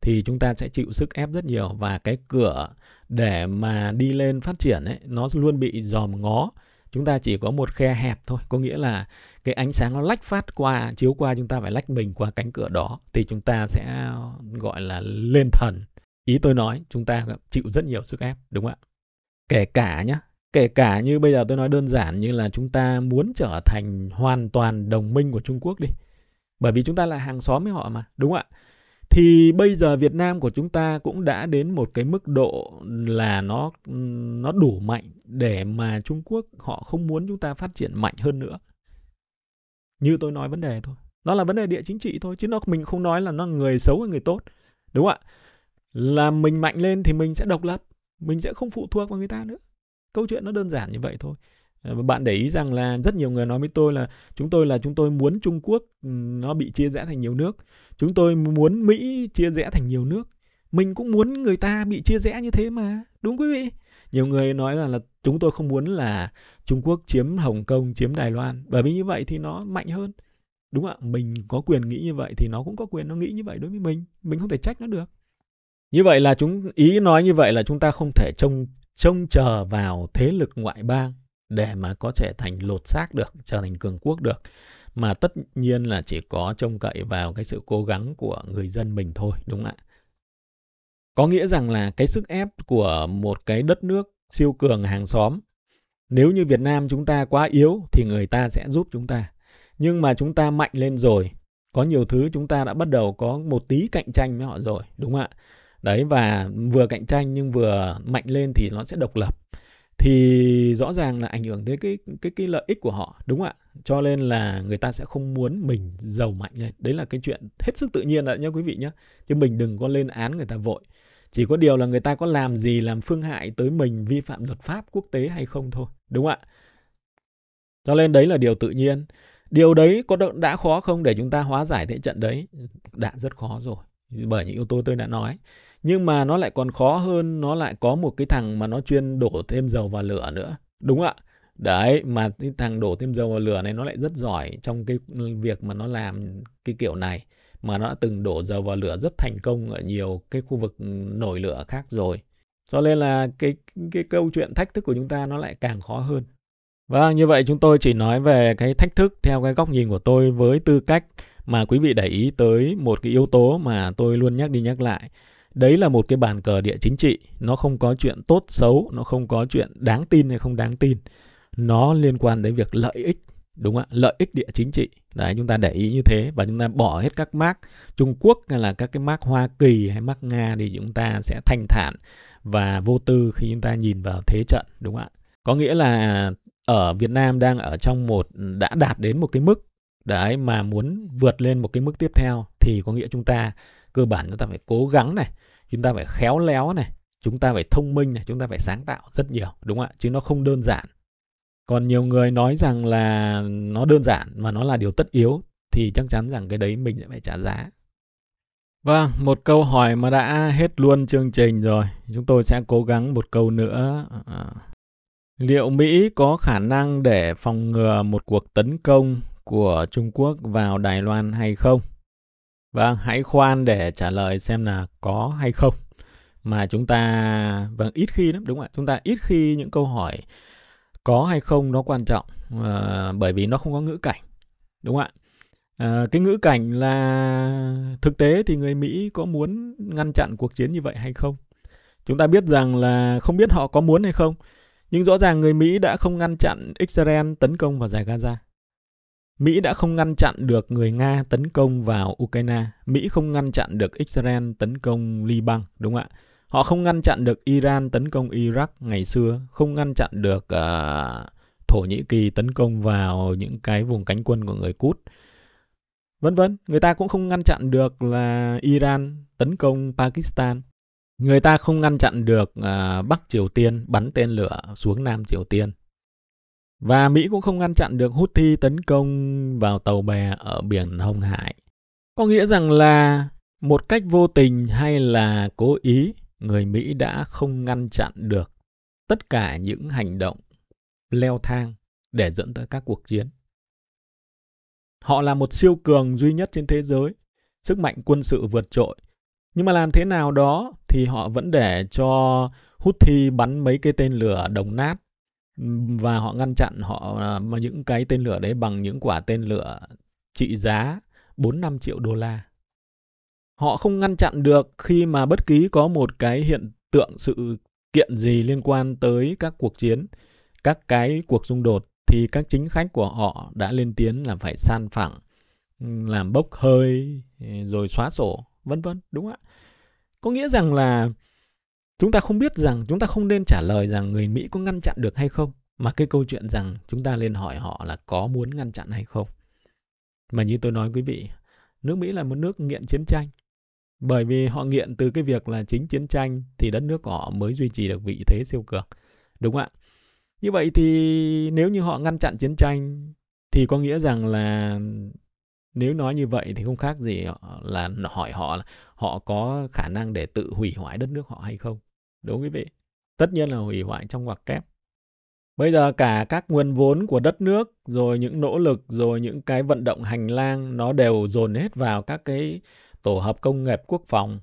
thì chúng ta sẽ chịu sức ép rất nhiều và cái cửa để mà đi lên phát triển ấy, nó luôn bị dòm ngó. Chúng ta chỉ có một khe hẹp thôi, có nghĩa là cái ánh sáng nó lách phát qua, chiếu qua chúng ta phải lách mình qua cánh cửa đó thì chúng ta sẽ, gọi là, lên thần. Ý tôi nói, chúng ta chịu rất nhiều sức ép, đúng không ạ? Kể cả nhá, kể cả như bây giờ tôi nói đơn giản như là chúng ta muốn trở thành hoàn toàn đồng minh của Trung Quốc đi. Bởi vì chúng ta là hàng xóm với họ mà, đúng không ạ? Thì bây giờ Việt Nam của chúng ta cũng đã đến một cái mức độ là nó nó đủ mạnh để mà Trung Quốc họ không muốn chúng ta phát triển mạnh hơn nữa. Như tôi nói vấn đề thôi. Nó là vấn đề địa chính trị thôi chứ nó mình không nói là nó người xấu hay người tốt. Đúng không ạ? Là mình mạnh lên thì mình sẽ độc lập, mình sẽ không phụ thuộc vào người ta nữa. Câu chuyện nó đơn giản như vậy thôi. Ờ, bạn để ý rằng là rất nhiều người nói với tôi là chúng tôi là chúng tôi muốn Trung Quốc ừ, nó bị chia rẽ thành nhiều nước. Chúng tôi muốn Mỹ chia rẽ thành nhiều nước. Mình cũng muốn người ta bị chia rẽ như thế mà. Đúng quý vị? Nhiều người nói là, là chúng tôi không muốn là Trung Quốc chiếm Hồng Kông, chiếm Đài Loan. Bởi vì như vậy thì nó mạnh hơn. Đúng ạ, mình có quyền nghĩ như vậy thì nó cũng có quyền nó nghĩ như vậy đối với mình. Mình không thể trách nó được. Như vậy là chúng ý nói như vậy là chúng ta không thể trông trông chờ vào thế lực ngoại bang để mà có thể thành lột xác được, trở thành cường quốc được. Mà tất nhiên là chỉ có trông cậy vào cái sự cố gắng của người dân mình thôi, đúng không ạ? Có nghĩa rằng là cái sức ép của một cái đất nước siêu cường hàng xóm, nếu như Việt Nam chúng ta quá yếu thì người ta sẽ giúp chúng ta. Nhưng mà chúng ta mạnh lên rồi, có nhiều thứ chúng ta đã bắt đầu có một tí cạnh tranh với họ rồi, đúng không ạ? Đấy và vừa cạnh tranh nhưng vừa mạnh lên thì nó sẽ độc lập thì rõ ràng là ảnh hưởng tới cái cái cái lợi ích của họ, đúng không ạ? Cho nên là người ta sẽ không muốn mình giàu mạnh lên. Đấy là cái chuyện hết sức tự nhiên đấy nhé quý vị nhé chứ mình đừng có lên án người ta vội. Chỉ có điều là người ta có làm gì làm phương hại tới mình vi phạm luật pháp quốc tế hay không thôi, đúng không ạ? Cho nên đấy là điều tự nhiên. Điều đấy có đã khó không? Để chúng ta hóa giải thế trận đấy, đã rất khó rồi. Bởi những yếu tố tôi đã nói nhưng mà nó lại còn khó hơn, nó lại có một cái thằng mà nó chuyên đổ thêm dầu vào lửa nữa. Đúng ạ. Đấy, mà cái thằng đổ thêm dầu vào lửa này nó lại rất giỏi trong cái việc mà nó làm cái kiểu này. Mà nó đã từng đổ dầu vào lửa rất thành công ở nhiều cái khu vực nổi lửa khác rồi. Cho nên là cái cái câu chuyện thách thức của chúng ta nó lại càng khó hơn. Và như vậy chúng tôi chỉ nói về cái thách thức theo cái góc nhìn của tôi với tư cách mà quý vị để ý tới một cái yếu tố mà tôi luôn nhắc đi nhắc lại đấy là một cái bàn cờ địa chính trị. Nó không có chuyện tốt xấu, nó không có chuyện đáng tin hay không đáng tin. Nó liên quan đến việc lợi ích, đúng không ạ? Lợi ích địa chính trị. Đấy, chúng ta để ý như thế và chúng ta bỏ hết các mác Trung Quốc hay là các cái mác Hoa Kỳ hay mác Nga thì chúng ta sẽ thanh thản và vô tư khi chúng ta nhìn vào thế trận, đúng không ạ? Có nghĩa là ở Việt Nam đang ở trong một, đã đạt đến một cái mức đấy mà muốn vượt lên một cái mức tiếp theo thì có nghĩa chúng ta cơ bản chúng ta phải cố gắng này chúng ta phải khéo léo này chúng ta phải thông minh này chúng ta phải sáng tạo rất nhiều đúng không ạ? Chứ nó không đơn giản. Còn nhiều người nói rằng là nó đơn giản mà nó là điều tất yếu thì chắc chắn rằng cái đấy mình sẽ phải trả giá. Vâng một câu hỏi mà đã hết luôn chương trình rồi. Chúng tôi sẽ cố gắng một câu nữa. À, liệu mỹ có khả năng để phòng ngừa một cuộc tấn công của trung quốc vào đài loan hay không? Vâng, hãy khoan để trả lời xem là có hay không. Mà chúng ta vâng ít khi lắm đúng không ạ? Chúng ta ít khi những câu hỏi có hay không nó quan trọng à, bởi vì nó không có ngữ cảnh. Đúng không ạ? À, cái ngữ cảnh là thực tế thì người Mỹ có muốn ngăn chặn cuộc chiến như vậy hay không? Chúng ta biết rằng là không biết họ có muốn hay không, nhưng rõ ràng người Mỹ đã không ngăn chặn Israel tấn công vào giải Gaza. Mỹ đã không ngăn chặn được người Nga tấn công vào Ukraine. Mỹ không ngăn chặn được Israel tấn công Liban, đúng không ạ? Họ không ngăn chặn được Iran tấn công Iraq ngày xưa, không ngăn chặn được uh, Thổ Nhĩ Kỳ tấn công vào những cái vùng cánh quân của người Cút. Vân vân, người ta cũng không ngăn chặn được là Iran tấn công Pakistan. Người ta không ngăn chặn được uh, Bắc Triều Tiên bắn tên lửa xuống Nam Triều Tiên. Và Mỹ cũng không ngăn chặn được Houthi tấn công vào tàu bè ở biển Hồng Hải. Có nghĩa rằng là một cách vô tình hay là cố ý, người Mỹ đã không ngăn chặn được tất cả những hành động leo thang để dẫn tới các cuộc chiến. Họ là một siêu cường duy nhất trên thế giới, sức mạnh quân sự vượt trội. Nhưng mà làm thế nào đó thì họ vẫn để cho Houthi bắn mấy cái tên lửa đồng nát và họ ngăn chặn họ à, mà những cái tên lửa đấy bằng những quả tên lửa trị giá 4 5 triệu đô la. Họ không ngăn chặn được khi mà bất kỳ có một cái hiện tượng sự kiện gì liên quan tới các cuộc chiến, các cái cuộc xung đột thì các chính khách của họ đã lên tiếng là phải san phẳng, làm bốc hơi rồi xóa sổ, vân vân, đúng không ạ? Có nghĩa rằng là chúng ta không biết rằng chúng ta không nên trả lời rằng người Mỹ có ngăn chặn được hay không, mà cái câu chuyện rằng chúng ta nên hỏi họ là có muốn ngăn chặn hay không. Mà như tôi nói quý vị, nước Mỹ là một nước nghiện chiến tranh. Bởi vì họ nghiện từ cái việc là chính chiến tranh thì đất nước của họ mới duy trì được vị thế siêu cường. Đúng không ạ? Như vậy thì nếu như họ ngăn chặn chiến tranh thì có nghĩa rằng là nếu nói như vậy thì không khác gì là hỏi họ là họ có khả năng để tự hủy hoại đất nước họ hay không. Đúng quý vị? Tất nhiên là hủy hoại trong ngoặc kép. Bây giờ cả các nguồn vốn của đất nước, rồi những nỗ lực, rồi những cái vận động hành lang nó đều dồn hết vào các cái tổ hợp công nghiệp quốc phòng.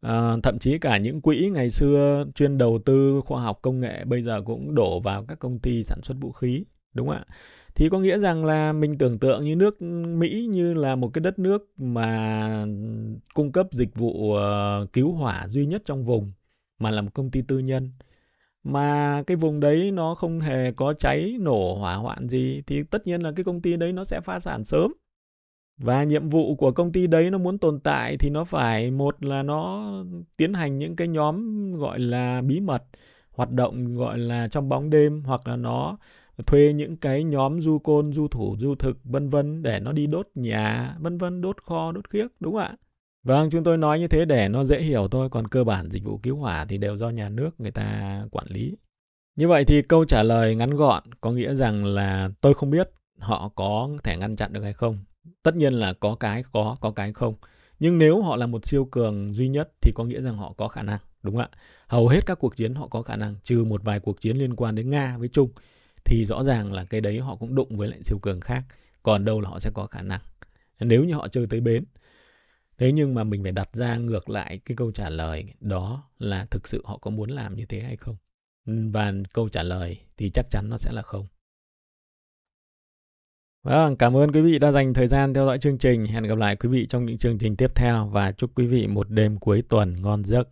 À, thậm chí cả những quỹ ngày xưa chuyên đầu tư khoa học công nghệ bây giờ cũng đổ vào các công ty sản xuất vũ khí, đúng không ạ? Thì có nghĩa rằng là mình tưởng tượng như nước Mỹ như là một cái đất nước mà cung cấp dịch vụ uh, cứu hỏa duy nhất trong vùng mà là một công ty tư nhân. Mà cái vùng đấy nó không hề có cháy nổ, hỏa hoạn gì, thì tất nhiên là cái công ty đấy nó sẽ phá sản sớm. Và nhiệm vụ của công ty đấy nó muốn tồn tại thì nó phải, một là nó tiến hành những cái nhóm gọi là bí mật, hoạt động gọi là trong bóng đêm, hoặc là nó thuê những cái nhóm du côn, du thủ, du thực, vân vân để nó đi đốt nhà, vân vân đốt kho, đốt khiếc đúng không ạ? Vâng, chúng tôi nói như thế để nó dễ hiểu thôi, còn cơ bản dịch vụ cứu hỏa thì đều do nhà nước người ta quản lý. Như vậy thì câu trả lời ngắn gọn có nghĩa rằng là tôi không biết họ có thể ngăn chặn được hay không. Tất nhiên là có cái có, có cái không. Nhưng nếu họ là một siêu cường duy nhất thì có nghĩa rằng họ có khả năng, đúng không ạ? Hầu hết các cuộc chiến họ có khả năng, trừ một vài cuộc chiến liên quan đến Nga với Trung thì rõ ràng là cái đấy họ cũng đụng với lại siêu cường khác. Còn đâu là họ sẽ có khả năng. Nếu như họ chơi tới bến Thế nhưng mà mình phải đặt ra ngược lại cái câu trả lời đó là thực sự họ có muốn làm như thế hay không. Và câu trả lời thì chắc chắn nó sẽ là không. Vâng, cảm ơn quý vị đã dành thời gian theo dõi chương trình. Hẹn gặp lại quý vị trong những chương trình tiếp theo và chúc quý vị một đêm cuối tuần ngon giấc.